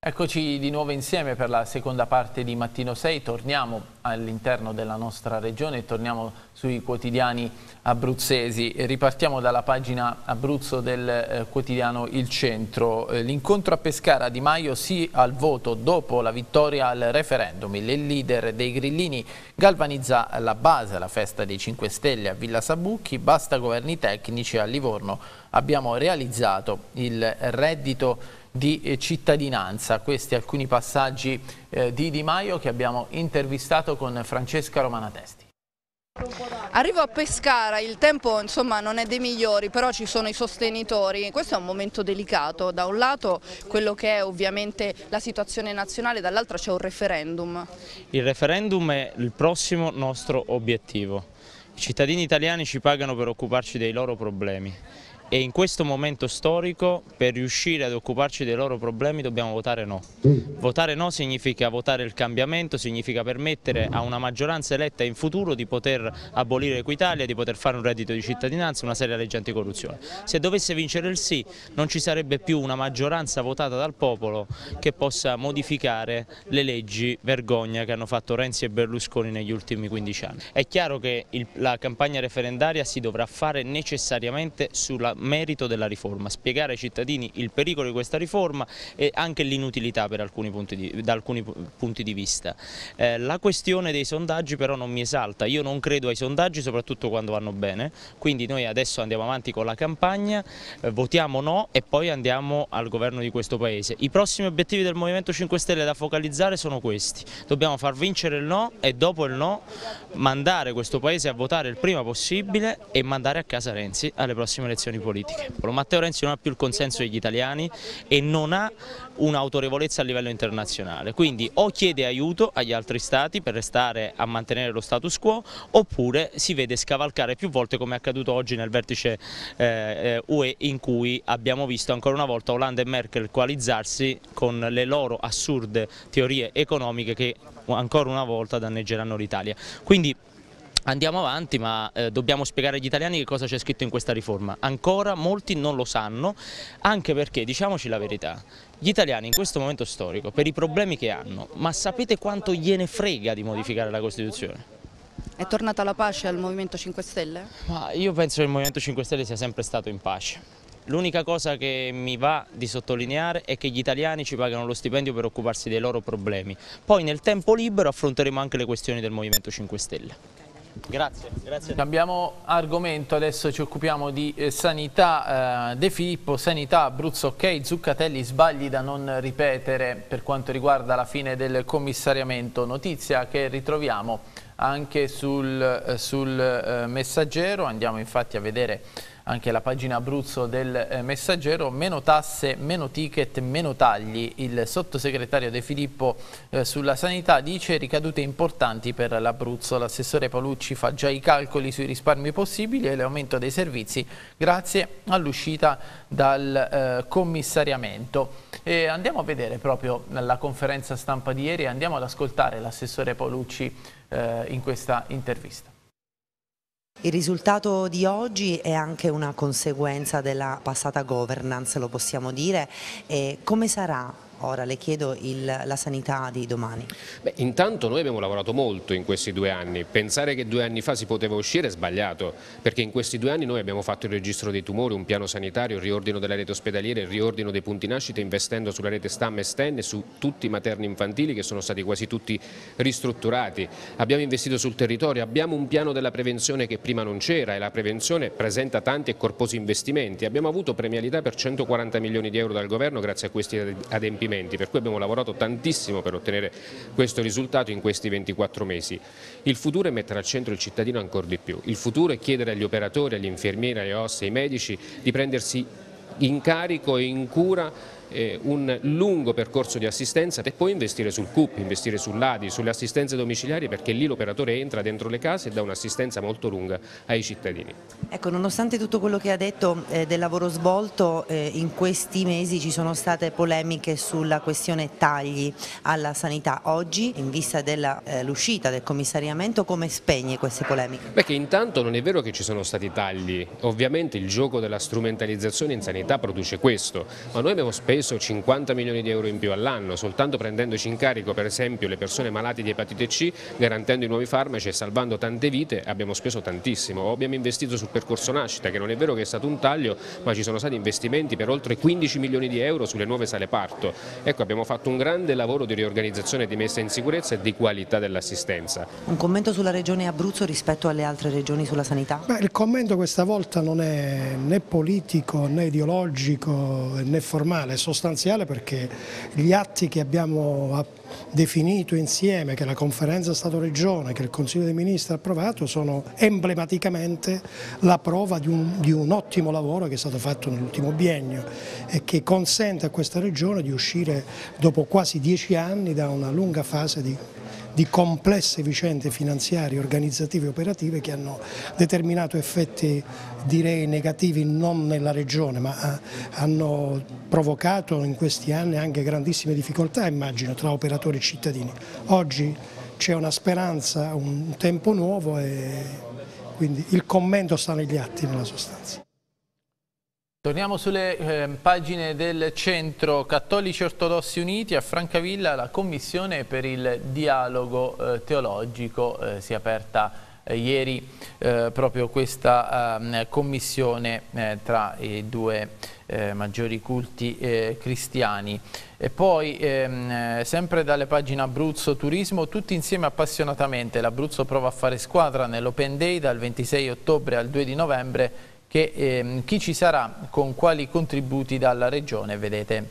Eccoci di nuovo insieme per la seconda parte di Mattino 6, torniamo all'interno della nostra regione, torniamo sui quotidiani abruzzesi, ripartiamo dalla pagina Abruzzo del eh, quotidiano Il Centro. Eh, l'incontro a Pescara Di Maio sì al voto dopo la vittoria al referendum. Il leader dei grillini galvanizza la base alla festa dei 5 Stelle a Villa Sabucchi, basta governi tecnici a Livorno. Abbiamo realizzato il reddito di eh, cittadinanza. Questi alcuni passaggi eh, di Di Maio che abbiamo intervistato con Francesca Romanatesti. Arrivo a Pescara, il tempo insomma, non è dei migliori, però ci sono i sostenitori. Questo è un momento delicato, da un lato quello che è ovviamente la situazione nazionale, dall'altro c'è un referendum. Il referendum è il prossimo nostro obiettivo. I cittadini italiani ci pagano per occuparci dei loro problemi e in questo momento storico per riuscire ad occuparci dei loro problemi dobbiamo votare no. Votare no significa votare il cambiamento, significa permettere a una maggioranza eletta in futuro di poter abolire Equitalia, di poter fare un reddito di cittadinanza, una seria legge anticorruzione. Se dovesse vincere il sì non ci sarebbe più una maggioranza votata dal popolo che possa modificare le leggi vergogna che hanno fatto Renzi e Berlusconi negli ultimi 15 anni. È chiaro che il, la campagna referendaria si dovrà fare necessariamente sulla merito della riforma, spiegare ai cittadini il pericolo di questa riforma e anche l'inutilità da alcuni punti di vista. Eh, la questione dei sondaggi però non mi esalta, io non credo ai sondaggi soprattutto quando vanno bene, quindi noi adesso andiamo avanti con la campagna, eh, votiamo no e poi andiamo al governo di questo Paese. I prossimi obiettivi del Movimento 5 Stelle da focalizzare sono questi, dobbiamo far vincere il no e dopo il no mandare questo Paese a votare il prima possibile e mandare a casa Renzi alle prossime elezioni politiche. Matteo Renzi non ha più il consenso degli italiani e non ha un'autorevolezza a livello internazionale, quindi o chiede aiuto agli altri stati per restare a mantenere lo status quo oppure si vede scavalcare più volte come è accaduto oggi nel vertice eh, eh UE in cui abbiamo visto ancora una volta Hollande e Merkel coalizzarsi con le loro assurde teorie economiche che ancora una volta danneggeranno l'Italia. Quindi Andiamo avanti ma eh, dobbiamo spiegare agli italiani che cosa c'è scritto in questa riforma. Ancora molti non lo sanno, anche perché, diciamoci la verità, gli italiani in questo momento storico, per i problemi che hanno, ma sapete quanto gliene frega di modificare la Costituzione? È tornata la pace al Movimento 5 Stelle? Ma io penso che il Movimento 5 Stelle sia sempre stato in pace. L'unica cosa che mi va di sottolineare è che gli italiani ci pagano lo stipendio per occuparsi dei loro problemi. Poi nel tempo libero affronteremo anche le questioni del Movimento 5 Stelle. Grazie, grazie. Cambiamo argomento, adesso ci occupiamo di eh, sanità. Eh, De Filippo, sanità, Abruzzo ok, Zuccatelli, sbagli da non ripetere per quanto riguarda la fine del commissariamento. Notizia che ritroviamo anche sul, eh, sul eh, messaggero, andiamo infatti a vedere anche la pagina Abruzzo del eh, Messaggero, meno tasse, meno ticket, meno tagli. Il sottosegretario De Filippo eh, sulla sanità dice ricadute importanti per l'Abruzzo. L'assessore Palucci fa già i calcoli sui risparmi possibili e l'aumento dei servizi grazie all'uscita dal eh, commissariamento. E andiamo a vedere proprio la conferenza stampa di ieri, andiamo ad ascoltare l'assessore Palucci eh, in questa intervista. Il risultato di oggi è anche una conseguenza della passata governance, lo possiamo dire, e come sarà Ora le chiedo il, la sanità di domani. Beh, intanto noi abbiamo lavorato molto in questi due anni, pensare che due anni fa si poteva uscire è sbagliato, perché in questi due anni noi abbiamo fatto il registro dei tumori, un piano sanitario, il riordino della rete ospedaliera, il riordino dei punti nascita, investendo sulla rete STAM e STEN e su tutti i materni infantili che sono stati quasi tutti ristrutturati. Abbiamo investito sul territorio, abbiamo un piano della prevenzione che prima non c'era e la prevenzione presenta tanti e corposi investimenti. Abbiamo avuto premialità per 140 milioni di euro dal governo grazie a questi adempimenti complimenti, per cui abbiamo lavorato tantissimo per ottenere questo risultato in questi 24 mesi. Il futuro è mettere al centro il cittadino ancora di più, il futuro è chiedere agli operatori, agli infermieri, alle osse, ai medici di prendersi in carico e in cura eh, un lungo percorso di assistenza per poi investire sul CUP, investire sull'ADI, sulle assistenze domiciliari perché lì l'operatore entra dentro le case e dà un'assistenza molto lunga ai cittadini. Ecco, nonostante tutto quello che ha detto eh, del lavoro svolto, eh, in questi mesi ci sono state polemiche sulla questione tagli alla sanità. Oggi, in vista dell'uscita eh, del commissariamento, come spegne queste polemiche? Perché intanto non è vero che ci sono stati tagli, ovviamente il gioco della strumentalizzazione in sanità produce questo, ma noi abbiamo speso speso 50 milioni di euro in più all'anno, soltanto prendendoci in carico per esempio le persone malate di epatite C, garantendo i nuovi farmaci e salvando tante vite abbiamo speso tantissimo, abbiamo investito sul percorso nascita che non è vero che è stato un taglio ma ci sono stati investimenti per oltre 15 milioni di euro sulle nuove sale parto, ecco abbiamo fatto un grande lavoro di riorganizzazione, di messa in sicurezza e di qualità dell'assistenza. Un commento sulla regione Abruzzo rispetto alle altre regioni sulla sanità? Beh, il commento questa volta non è né politico né ideologico né formale, sostanziale perché gli atti che abbiamo definito insieme, che la conferenza Stato-Regione, che il Consiglio dei Ministri ha approvato, sono emblematicamente la prova di un, di un ottimo lavoro che è stato fatto nell'ultimo biennio e che consente a questa Regione di uscire dopo quasi dieci anni da una lunga fase di di complesse vicende finanziarie, organizzative e operative che hanno determinato effetti direi negativi non nella regione ma eh, hanno provocato in questi anni anche grandissime difficoltà immagino tra operatori e cittadini. Oggi c'è una speranza, un tempo nuovo e quindi il commento sta negli atti nella sostanza. Torniamo sulle eh, pagine del Centro Cattolici Ortodossi Uniti a Francavilla, la commissione per il dialogo eh, teologico eh, si è aperta eh, ieri eh, proprio questa ehm, commissione eh, tra i due maggiori culti cristiani. E poi, ehm, sempre dalle pagine Abruzzo Turismo, tutti insieme appassionatamente, l'Abruzzo prova a fare squadra nell'Open Day dal 26 ottobre al 2 di novembre che ehm, chi ci sarà con quali contributi dalla Regione, vedete,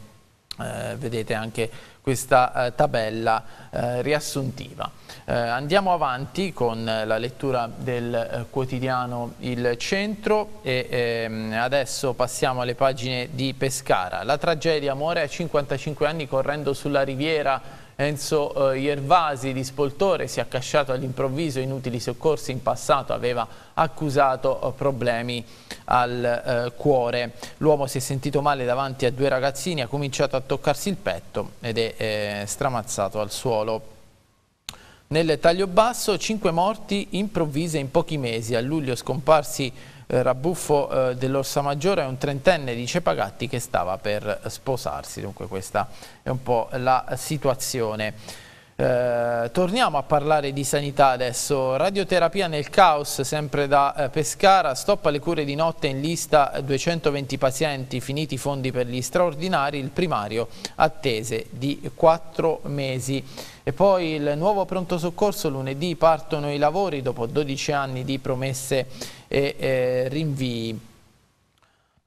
eh, vedete anche questa eh, tabella eh, riassuntiva. Eh, andiamo avanti con la lettura del eh, quotidiano Il Centro e ehm, adesso passiamo alle pagine di Pescara. La tragedia muore a 55 anni correndo sulla riviera Enzo eh, Iervasi di Spoltore si è accasciato all'improvviso inutili soccorsi, in passato aveva accusato eh, problemi al eh, cuore. L'uomo si è sentito male davanti a due ragazzini, ha cominciato a toccarsi il petto ed è eh, stramazzato al suolo. Nel taglio basso, cinque morti improvvise in pochi mesi. A luglio scomparsi eh, rabbuffo eh, dell'Orsa Maggiore è un trentenne di Cepagatti che stava per sposarsi, dunque questa è un po' la situazione. Eh, torniamo a parlare di sanità adesso, radioterapia nel caos sempre da eh, Pescara, stop alle cure di notte in lista 220 pazienti, finiti i fondi per gli straordinari, il primario attese di 4 mesi. E poi il nuovo pronto soccorso, lunedì partono i lavori dopo 12 anni di promesse e eh, rinvii.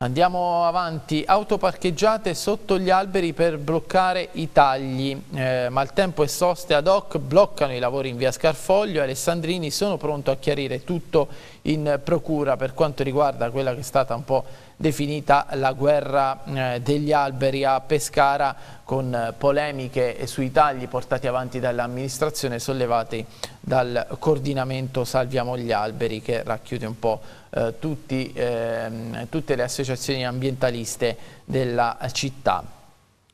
Andiamo avanti, auto parcheggiate sotto gli alberi per bloccare i tagli, eh, maltempo e soste ad hoc bloccano i lavori in via Scarfoglio, Alessandrini sono pronto a chiarire tutto in procura per quanto riguarda quella che è stata un po' definita la guerra eh, degli alberi a Pescara con polemiche sui tagli portati avanti dall'amministrazione sollevati dal coordinamento Salviamo gli alberi che racchiude un po' eh, tutti, ehm, tutte le associazioni ambientaliste della città.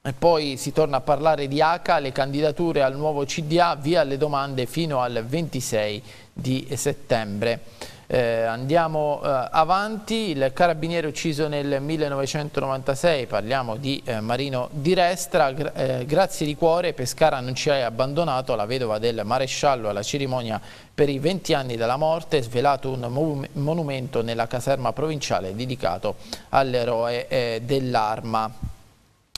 E poi si torna a parlare di ACA, le candidature al nuovo CDA, via le domande fino al 26 di settembre. Eh, andiamo eh, avanti, il carabiniere ucciso nel 1996, parliamo di eh, Marino di Restra, gra eh, grazie di cuore. Pescara non ci hai abbandonato, la vedova del maresciallo alla cerimonia per i 20 anni della morte, svelato un monumento nella caserma provinciale dedicato all'eroe eh, dell'arma.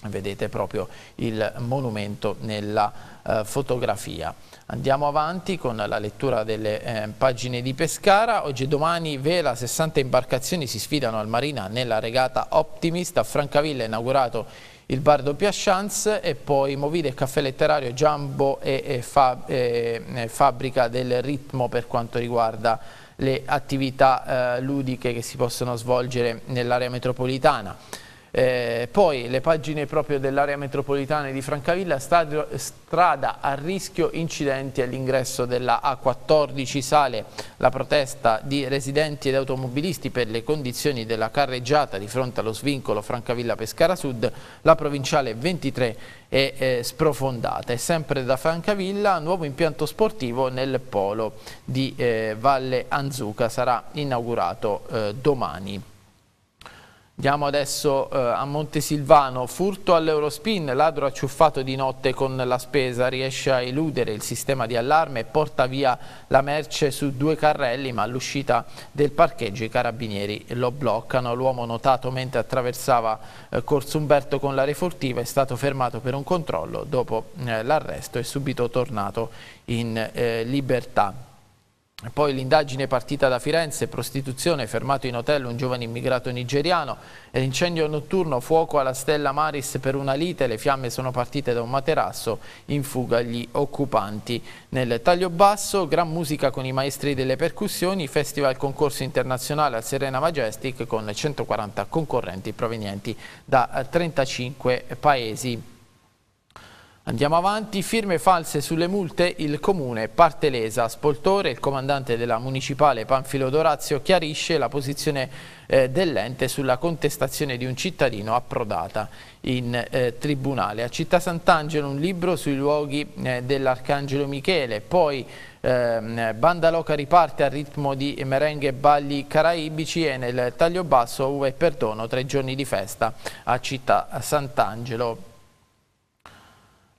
Vedete proprio il monumento nella eh, fotografia. Andiamo avanti con la lettura delle eh, pagine di Pescara. Oggi e domani vela 60 imbarcazioni si sfidano al Marina nella regata Optimist. A Francavilla è inaugurato il bar Doppia Chance e poi Movide Caffè Letterario, Giambo e, e, fa, e Fabbrica del Ritmo per quanto riguarda le attività eh, ludiche che si possono svolgere nell'area metropolitana. Eh, poi le pagine proprio dell'area metropolitana di Francavilla, stadio, strada a rischio incidenti all'ingresso della A14, sale. La protesta di residenti ed automobilisti per le condizioni della carreggiata di fronte allo svincolo Francavilla-Pescara Sud, la provinciale 23 è eh, sprofondata. E sempre da Francavilla nuovo impianto sportivo nel polo di eh, Valle Anzuca. Sarà inaugurato eh, domani. Andiamo adesso eh, a Montesilvano, furto all'Eurospin, ladro acciuffato di notte con la spesa, riesce a eludere il sistema di allarme e porta via la merce su due carrelli ma all'uscita del parcheggio i carabinieri lo bloccano. L'uomo notato mentre attraversava eh, Corso Umberto con la refurtiva è stato fermato per un controllo, dopo eh, l'arresto è subito tornato in eh, libertà. Poi l'indagine partita da Firenze, prostituzione, fermato in hotel un giovane immigrato nigeriano, l'incendio notturno, fuoco alla Stella Maris per una lite, le fiamme sono partite da un materasso, in fuga gli occupanti. Nel taglio basso, gran musica con i maestri delle percussioni, festival concorso internazionale al Serena Majestic con 140 concorrenti provenienti da 35 paesi. Andiamo avanti, firme false sulle multe, il comune parte lesa. Spoltore, il comandante della municipale Panfilo Dorazio, chiarisce la posizione eh, dell'ente sulla contestazione di un cittadino approdata in eh, tribunale. A Città Sant'Angelo un libro sui luoghi eh, dell'Arcangelo Michele, poi ehm, Banda Loca riparte al ritmo di merengue e balli caraibici e nel taglio basso uva e perdono, tre giorni di festa a Città Sant'Angelo.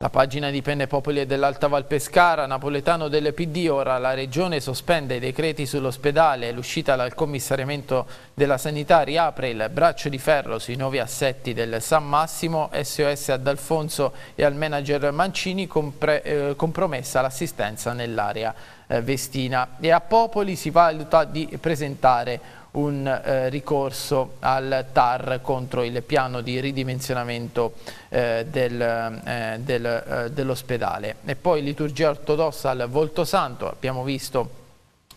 La pagina di Penne Popoli dell'Alta Valpescara, napoletano del PD, ora la Regione sospende i decreti sull'ospedale, l'uscita dal commissariamento della sanità riapre il braccio di ferro sui nuovi assetti del San Massimo, SOS ad Alfonso e al manager Mancini, compre, eh, compromessa l'assistenza nell'area eh, vestina. E a Popoli si valuta di presentare un eh, ricorso al TAR contro il piano di ridimensionamento eh, del, eh, del, eh, dell'ospedale. E poi liturgia ortodossa al Volto Santo, abbiamo visto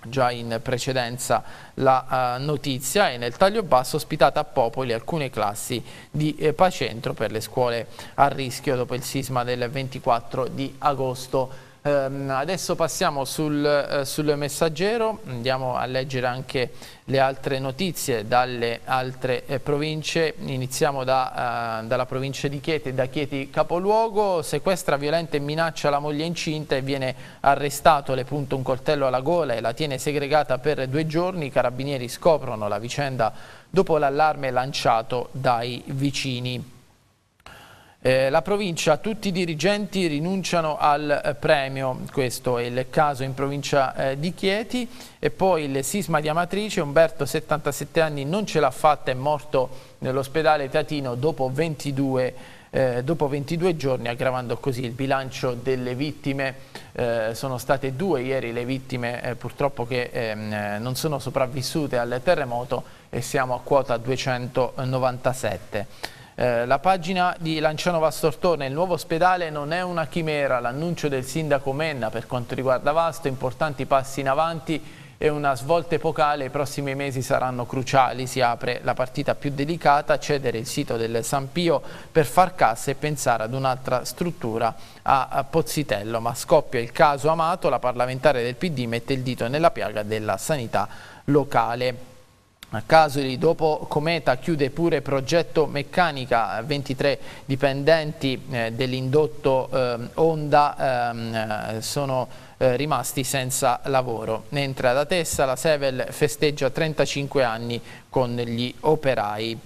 già in precedenza la uh, notizia e nel taglio basso ospitata a Popoli alcune classi di eh, Pacentro per le scuole a rischio dopo il sisma del 24 di agosto. Um, adesso passiamo sul, uh, sul, messaggero, andiamo a leggere anche le altre notizie dalle altre eh, province, iniziamo da, uh, dalla provincia di Chieti, da Chieti capoluogo, sequestra violenta e minaccia la moglie incinta e viene arrestato, le punta un coltello alla gola e la tiene segregata per due giorni, i carabinieri scoprono la vicenda dopo l'allarme lanciato dai vicini. Eh, la provincia, tutti i dirigenti rinunciano al eh, premio, questo è il caso in provincia eh, di Chieti. E poi il sisma di Amatrice, Umberto 77 anni non ce l'ha fatta, è morto nell'ospedale Teatino dopo 22, eh, dopo 22 giorni aggravando così il bilancio delle vittime, eh, sono state due ieri le vittime eh, purtroppo che ehm, non sono sopravvissute al terremoto e siamo a quota 297. Eh, la pagina di Lanciano Vastortone, il nuovo ospedale non è una chimera, l'annuncio del sindaco Menna per quanto riguarda Vasto, importanti passi in avanti e una svolta epocale, i prossimi mesi saranno cruciali, si apre la partita più delicata, cedere il sito del San Pio per far cassa e pensare ad un'altra struttura a Pozzitello, ma scoppia il caso Amato, la parlamentare del PD mette il dito nella piaga della sanità locale. Casoli dopo Cometa chiude pure progetto meccanica, 23 dipendenti eh, dell'indotto eh, Honda ehm, eh, sono eh, rimasti senza lavoro, mentre ad Atessa la Sevel festeggia 35 anni con gli operai.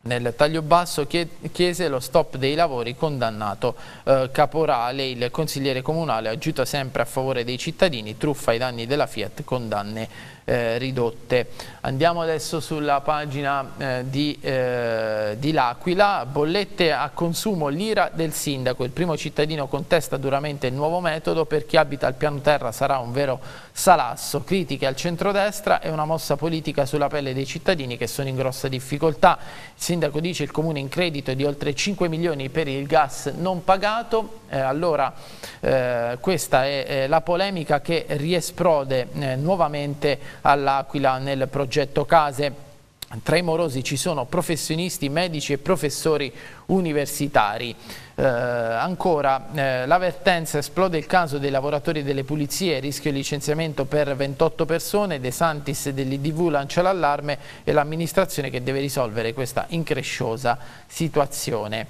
Nel taglio basso chiese lo stop dei lavori condannato eh, Caporale, il consigliere comunale aggiunto sempre a favore dei cittadini, truffa ai danni della Fiat, condanne eh, ridotte. Andiamo adesso sulla pagina eh, di, eh, di L'Aquila, bollette a consumo l'ira del sindaco, il primo cittadino contesta duramente il nuovo metodo, per chi abita al piano terra sarà un vero salasso, critiche al centrodestra e una mossa politica sulla pelle dei cittadini che sono in grossa difficoltà. Il sindaco dice il comune in credito di oltre 5 milioni per il gas non pagato, eh, allora eh, questa è eh, la polemica che riesplode eh, nuovamente all'Aquila nel progetto Case. Tra i morosi ci sono professionisti, medici e professori universitari. Eh, ancora, eh, l'avvertenza esplode il caso dei lavoratori delle pulizie, rischio licenziamento per 28 persone, De Santis dell'IDV lancia l'allarme e l'amministrazione che deve risolvere questa incresciosa situazione.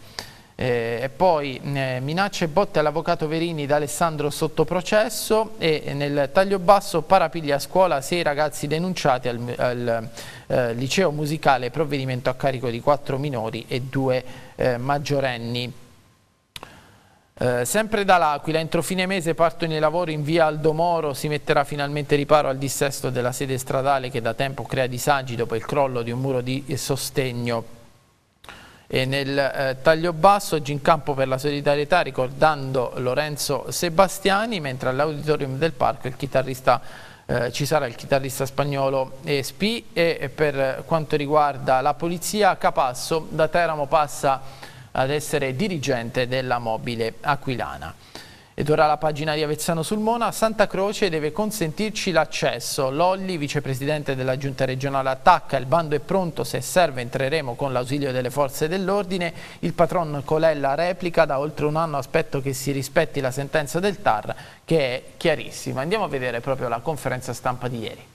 Eh, e poi eh, minacce e botte all'avvocato Verini da Alessandro sotto processo e nel taglio basso parapiglia a scuola sei ragazzi denunciati al, al eh, liceo musicale provvedimento a carico di quattro minori e due eh, maggiorenni. Eh, sempre dall'Aquila, entro fine mese partono i lavori in via Aldomoro, si metterà finalmente riparo al dissesto della sede stradale che da tempo crea disagi dopo il crollo di un muro di sostegno e nel eh, taglio basso oggi in campo per la solidarietà ricordando Lorenzo Sebastiani mentre all'auditorium del parco eh, ci sarà il chitarrista spagnolo Espi e per quanto riguarda la polizia Capasso da Teramo passa ad essere dirigente della mobile aquilana. Ed ora la pagina di Avezzano sul Mona, Santa Croce deve consentirci l'accesso. Lolli, vicepresidente della giunta regionale attacca, il bando è pronto, se serve entreremo con l'ausilio delle forze dell'ordine. Il patron Colella replica, da oltre un anno aspetto che si rispetti la sentenza del TAR che è chiarissima. Andiamo a vedere proprio la conferenza stampa di ieri.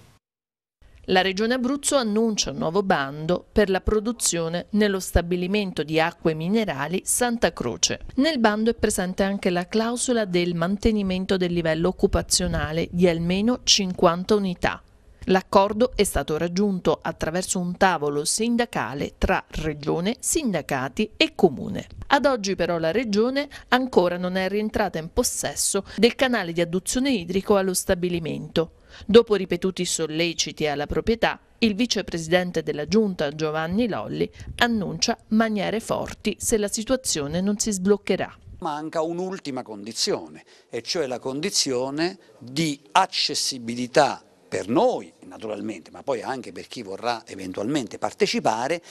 La Regione Abruzzo annuncia un nuovo bando per la produzione nello stabilimento di acque minerali Santa Croce. Nel bando è presente anche la clausola del mantenimento del livello occupazionale di almeno 50 unità. L'accordo è stato raggiunto attraverso un tavolo sindacale tra Regione, sindacati e Comune. Ad oggi però la Regione ancora non è rientrata in possesso del canale di adduzione idrico allo stabilimento. Dopo ripetuti solleciti alla proprietà, il vicepresidente della giunta Giovanni Lolli annuncia maniere forti se la situazione non si sbloccherà. Manca un'ultima condizione, e cioè la condizione di accessibilità per noi naturalmente, ma poi anche per chi vorrà eventualmente partecipare,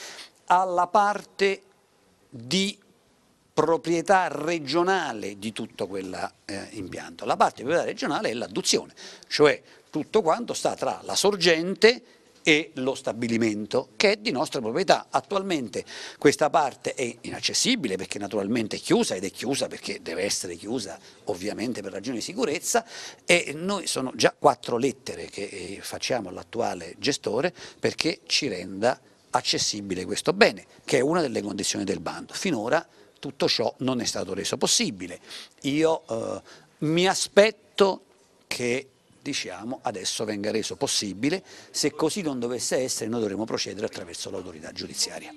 alla parte di proprietà regionale di tutto quell'impianto. Eh, la parte di proprietà regionale è l'adduzione, cioè tutto quanto sta tra la sorgente e lo stabilimento che è di nostra proprietà. Attualmente questa parte è inaccessibile perché naturalmente è chiusa ed è chiusa perché deve essere chiusa ovviamente per ragioni di sicurezza e noi sono già quattro lettere che eh, facciamo all'attuale gestore perché ci renda accessibile questo bene che è una delle condizioni del bando. Finora tutto ciò non è stato reso possibile. Io eh, mi aspetto che diciamo, adesso venga reso possibile. Se così non dovesse essere noi dovremo procedere attraverso l'autorità giudiziaria.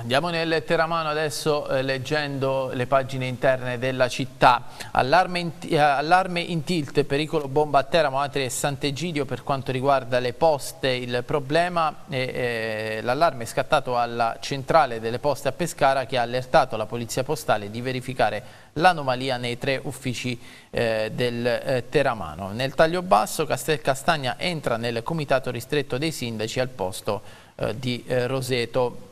Andiamo nel Teramano adesso eh, leggendo le pagine interne della città. Allarme in, eh, allarme in, tilt, pericolo bomba a Teramo, Atri e Sant'Egidio per quanto riguarda le poste. Il problema eh, l'allarme è scattato alla centrale delle poste a Pescara che ha allertato la polizia postale di verificare l'anomalia nei tre uffici eh, del eh, Teramano. Nel taglio basso Castel Castagna entra nel comitato ristretto dei sindaci al posto eh, di Roseto.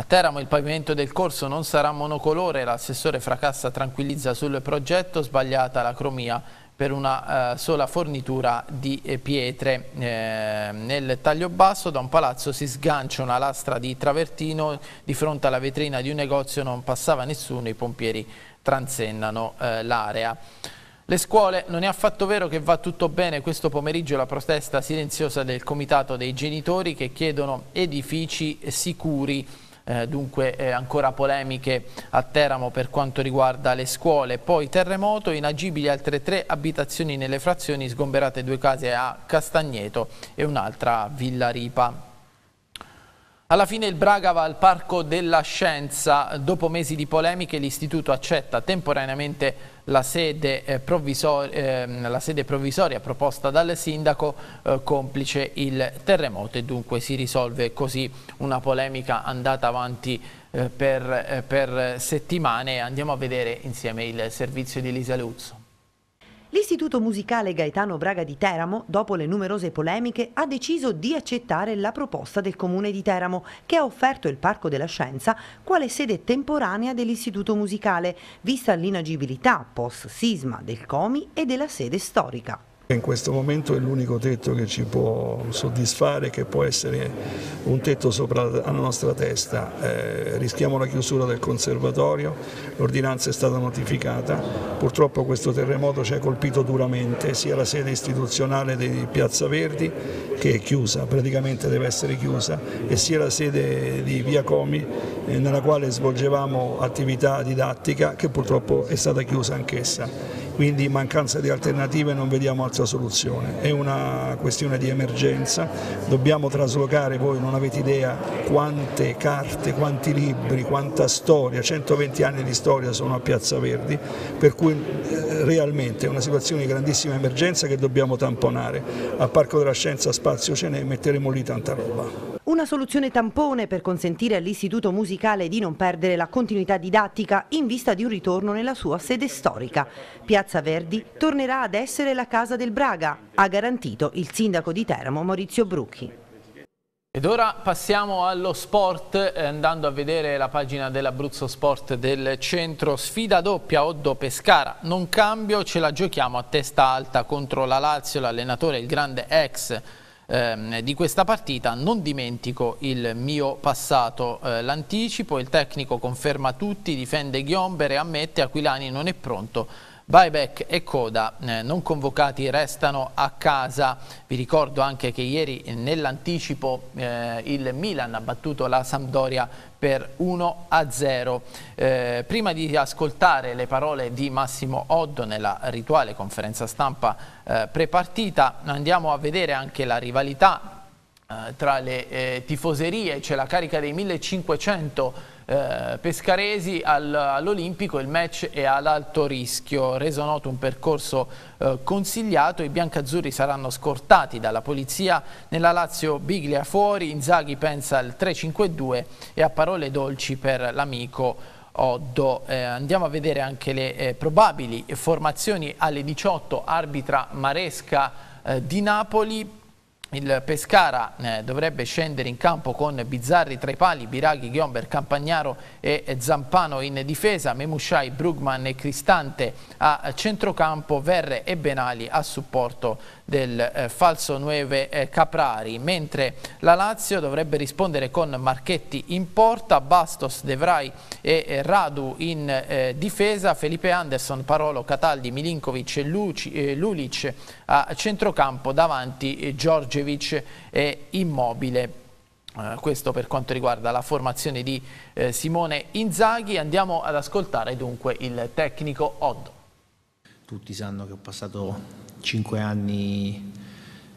A Teramo il pavimento del corso non sarà monocolore, l'assessore Fracassa tranquillizza sul progetto, sbagliata la cromia per una uh, sola fornitura di eh, pietre. Eh, nel taglio basso da un palazzo si sgancia una lastra di travertino, di fronte alla vetrina di un negozio non passava nessuno, i pompieri transennano eh, l'area. Le scuole, non è affatto vero che va tutto bene, questo pomeriggio la protesta silenziosa del comitato dei genitori che chiedono edifici sicuri eh, dunque eh, ancora polemiche a Teramo per quanto riguarda le scuole. Poi terremoto, inagibili altre tre abitazioni nelle frazioni, sgomberate due case a Castagneto e un'altra a Villa Ripa. Alla fine il Braga va al Parco della Scienza. Dopo mesi di polemiche l'istituto accetta temporaneamente la sede, eh, provvisor eh, la sede provvisoria proposta dal sindaco eh, complice il terremoto e dunque si risolve così una polemica andata avanti eh, per, per settimane. Andiamo a vedere insieme il servizio di Elisa Luzzo. L'Istituto Musicale Gaetano Braga di Teramo, dopo le numerose polemiche, ha deciso di accettare la proposta del Comune di Teramo, che ha offerto il Parco della Scienza quale sede temporanea dell'Istituto Musicale, vista l'inagibilità post-sisma del COMI e della sede storica. In questo momento è l'unico tetto che ci può soddisfare, che può essere un tetto sopra la nostra testa. Eh, rischiamo la chiusura del conservatorio, l'ordinanza è stata notificata, purtroppo questo terremoto ci ha colpito duramente, sia la sede istituzionale di Piazza Verdi che è chiusa, praticamente deve essere chiusa, e sia la sede di Via Comi eh, nella quale svolgevamo attività didattica che purtroppo è stata chiusa anch'essa quindi in mancanza di alternative non vediamo altra soluzione. È una questione di emergenza, dobbiamo traslocare, voi non avete idea quante carte, quanti libri, quanta storia, 120 anni di storia sono a Piazza Verdi, per cui eh, realmente è una situazione di grandissima emergenza che dobbiamo tamponare. Al Parco della Scienza spazio ce n'è, metteremo lì tanta roba. Una soluzione tampone per consentire all'Istituto Musicale di non perdere la continuità didattica in vista di un ritorno nella sua sede storica. Piazza Verdi tornerà ad essere la casa del Braga, ha garantito il sindaco di Teramo Maurizio Brucchi. Ed ora passiamo allo sport, eh, andando a vedere la pagina dell'Abruzzo Sport del centro. Sfida doppia Oddo Pescara, non cambio, ce la giochiamo a testa alta contro la Lazio, l'allenatore, il grande ex ehm, di questa partita. Non dimentico il mio passato, eh, l'anticipo, il tecnico conferma tutti, difende Ghiomber e ammette Aquilani non è pronto Buyback e Coda eh, non convocati restano a casa. Vi ricordo anche che ieri nell'anticipo eh, il Milan ha battuto la Sampdoria per 1-0. Eh, prima di ascoltare le parole di Massimo Oddo nella rituale conferenza stampa eh, prepartita, andiamo a vedere anche la rivalità eh, tra le eh, tifoserie, c'è la carica dei 1500 eh, pescaresi al, all'Olimpico il match è ad alto rischio, reso noto un percorso eh, consigliato, i biancazzurri saranno scortati dalla polizia, nella Lazio Biglia fuori, Inzaghi pensa al 3-5-2 e a parole dolci per l'amico Oddo. Eh, andiamo a vedere anche le eh, probabili formazioni alle 18, arbitra Maresca eh, di Napoli, il Pescara eh, dovrebbe scendere in campo con Bizzarri tra i pali, Biraghi, Ghiomber, Campagnaro e Zampano in difesa, Memusciai, Brugman e Cristante a centrocampo, Verre e Benali a supporto del eh, falso 9 eh, Caprari, mentre la Lazio dovrebbe rispondere con Marchetti in porta, Bastos, De Vrij e eh, Radu in eh, difesa, Felipe Anderson, Parolo, Cataldi, Milinkovic e Luci, eh, Lulic a centrocampo, davanti eh, Giorgevic e Immobile. Uh, questo per quanto riguarda la formazione di eh, Simone Inzaghi. Andiamo ad ascoltare dunque il tecnico Oddo. Tutti sanno che ho passato cinque anni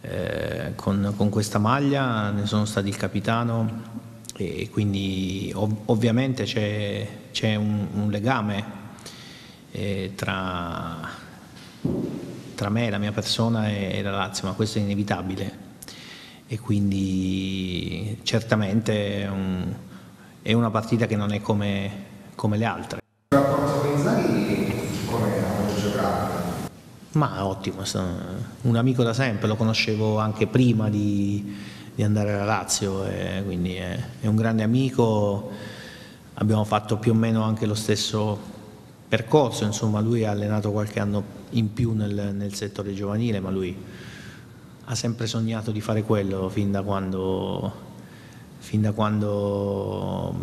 eh, con, con, questa maglia, ne sono stato il capitano e quindi ov ovviamente c'è un, un, legame eh, tra, tra, me, la mia persona e, e la Lazio, ma questo è inevitabile e quindi certamente è, un, è una partita che non è come, come le altre. Ma ottimo, un amico da sempre, lo conoscevo anche prima di, di andare alla Lazio, quindi è, è, un grande amico, abbiamo fatto più o meno anche lo stesso percorso, insomma lui ha allenato qualche anno in più nel, nel settore giovanile, ma lui ha sempre sognato di fare quello fin da quando, fin da quando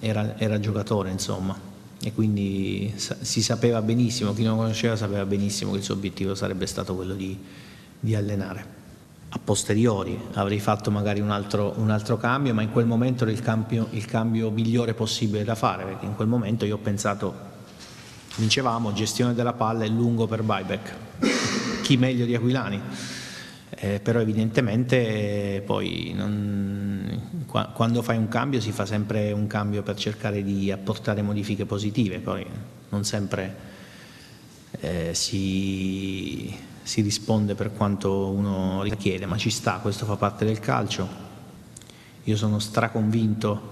era, era giocatore, insomma e quindi si sapeva benissimo, chi non lo conosceva sapeva benissimo che il suo obiettivo sarebbe stato quello di, di allenare. A posteriori avrei fatto magari un altro, un altro, cambio, ma in quel momento era il cambio, il cambio migliore possibile da fare, perché in quel momento io ho pensato, vincevamo, gestione della palla e lungo per buyback, chi meglio di Aquilani? Eh, però evidentemente eh, poi non, qua, quando fai un cambio si fa sempre un cambio per cercare di apportare modifiche positive, poi non sempre eh, si, si, risponde per quanto uno richiede, ma ci sta, questo fa parte del calcio. Io sono straconvinto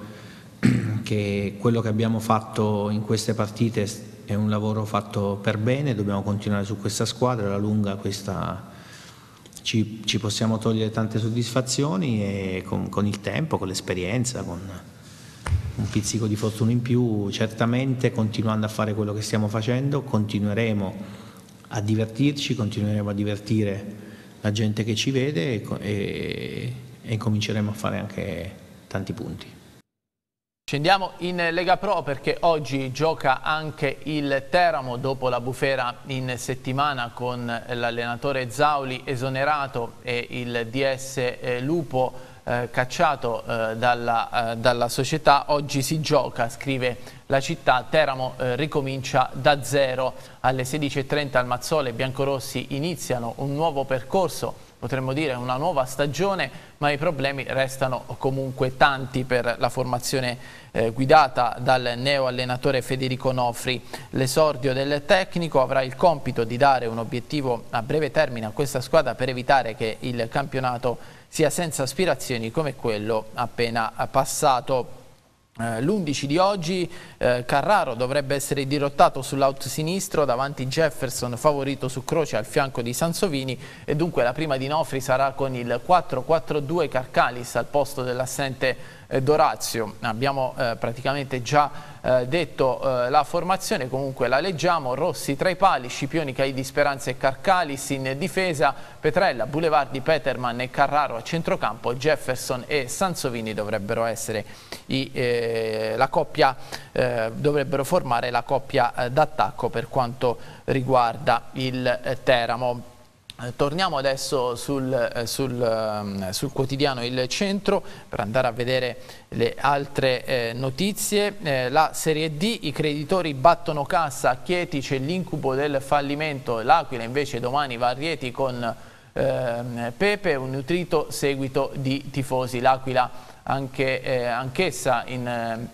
(clears throat) che quello che abbiamo fatto in queste partite è un lavoro fatto per bene, dobbiamo continuare su questa squadra, alla lunga questa, ci, ci, possiamo togliere tante soddisfazioni e con, con il tempo, con l'esperienza, con un pizzico di fortuna in più, certamente continuando a fare quello che stiamo facendo continueremo a divertirci, continueremo a divertire la gente che ci vede e, e, e incominceremo a fare anche tanti punti. Scendiamo in Lega Pro perché oggi gioca anche il Teramo dopo la bufera in settimana con l'allenatore Zauli esonerato e il DS eh, Lupo eh, cacciato eh, dalla, eh, dalla, società. Oggi si gioca, scrive la città, Teramo eh, ricomincia da zero alle 16.30 al Mazzole, biancorossi iniziano un nuovo percorso potremmo dire una nuova stagione, ma i problemi restano comunque tanti per la formazione eh, guidata dal neo allenatore Federico Nofri. L'esordio del tecnico avrà il compito di dare un obiettivo a breve termine a questa squadra per evitare che il campionato sia senza aspirazioni come quello appena passato. Eh, L'11 di oggi eh, Carraro dovrebbe essere dirottato sull'out sinistro davanti Jefferson favorito su Croce al fianco di Sansovini e dunque la prima di Nofri sarà con il 4-4-2 Carcalis al posto dell'assente Dorazio. Abbiamo eh, praticamente già eh, detto eh, la formazione, comunque la leggiamo, Rossi tra i pali, Scipioni, Caidi, Speranza e Carcalis in difesa, Petrella, Boulevardi, Peterman e Carraro a centrocampo, Jefferson e Sansovini dovrebbero essere i, eh, la coppia, eh, dovrebbero formare la coppia d'attacco per quanto riguarda il Teramo. Eh, torniamo adesso sul, eh, sul, ehm, sul, quotidiano Il Centro per andare a vedere le altre eh, notizie. Eh, la Serie D, i creditori battono cassa a Chieti, c'è l'incubo del fallimento, l'Aquila invece domani va a Rieti con ehm, Pepe, un nutrito seguito di tifosi. L'Aquila anche, eh, anch'essa in, eh,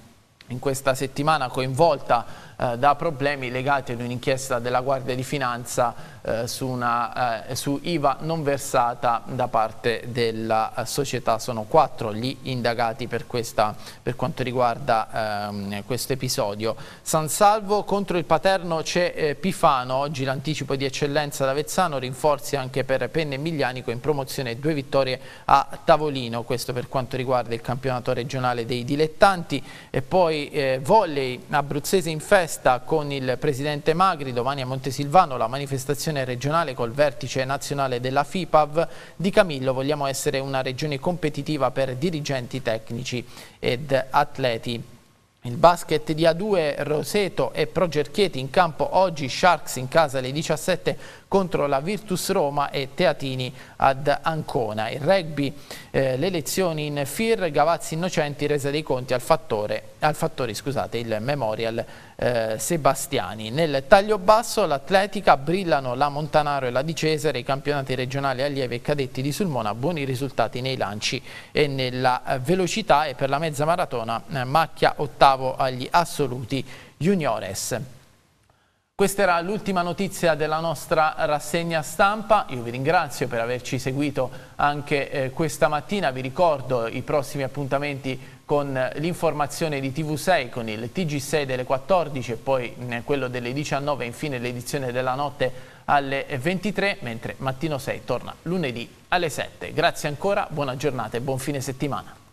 in questa settimana coinvolta eh, da problemi legati ad un'inchiesta della Guardia di Finanza eh, su, una, eh, su, IVA non versata da parte della eh, società. Sono quattro gli indagati per, questa, per quanto riguarda ehm, questo episodio. San Salvo contro il Paterno c'è eh, Pifano, oggi l'anticipo di eccellenza da Vezzano, rinforzi anche per Penne Miglianico in promozione due vittorie a tavolino, questo per quanto riguarda il campionato regionale dei dilettanti e poi eh, volley abruzzese in festa festa con il presidente Magri, domani a Montesilvano la manifestazione regionale col vertice nazionale della FIPAV di Camillo. Vogliamo essere una regione competitiva per dirigenti tecnici ed atleti. Il basket di A2 Roseto e Progerchieti in campo oggi, Sharks in casa alle 17 contro la Virtus Roma e Teatini ad Ancona. Il rugby, eh, le elezioni in FIR, Gavazzi Innocenti, resa dei conti al fattore, al fattore scusate, il Memorial eh, Sebastiani. Nel taglio basso l'atletica brillano la Montanaro e la Di Cesare, i campionati regionali allievi e cadetti di Sulmona, buoni risultati nei lanci e nella eh, velocità e per la mezza maratona eh, macchia ottavo agli assoluti juniores. Questa era l'ultima notizia della nostra rassegna stampa, io vi ringrazio per averci seguito anche eh, questa mattina, vi ricordo i prossimi appuntamenti con l'informazione di TV6, con il TG6 delle 14 e poi eh, quello delle 19 e infine l'edizione della notte alle 23, mentre Mattino 6 torna lunedì alle 7. Grazie ancora, buona giornata e buon fine settimana.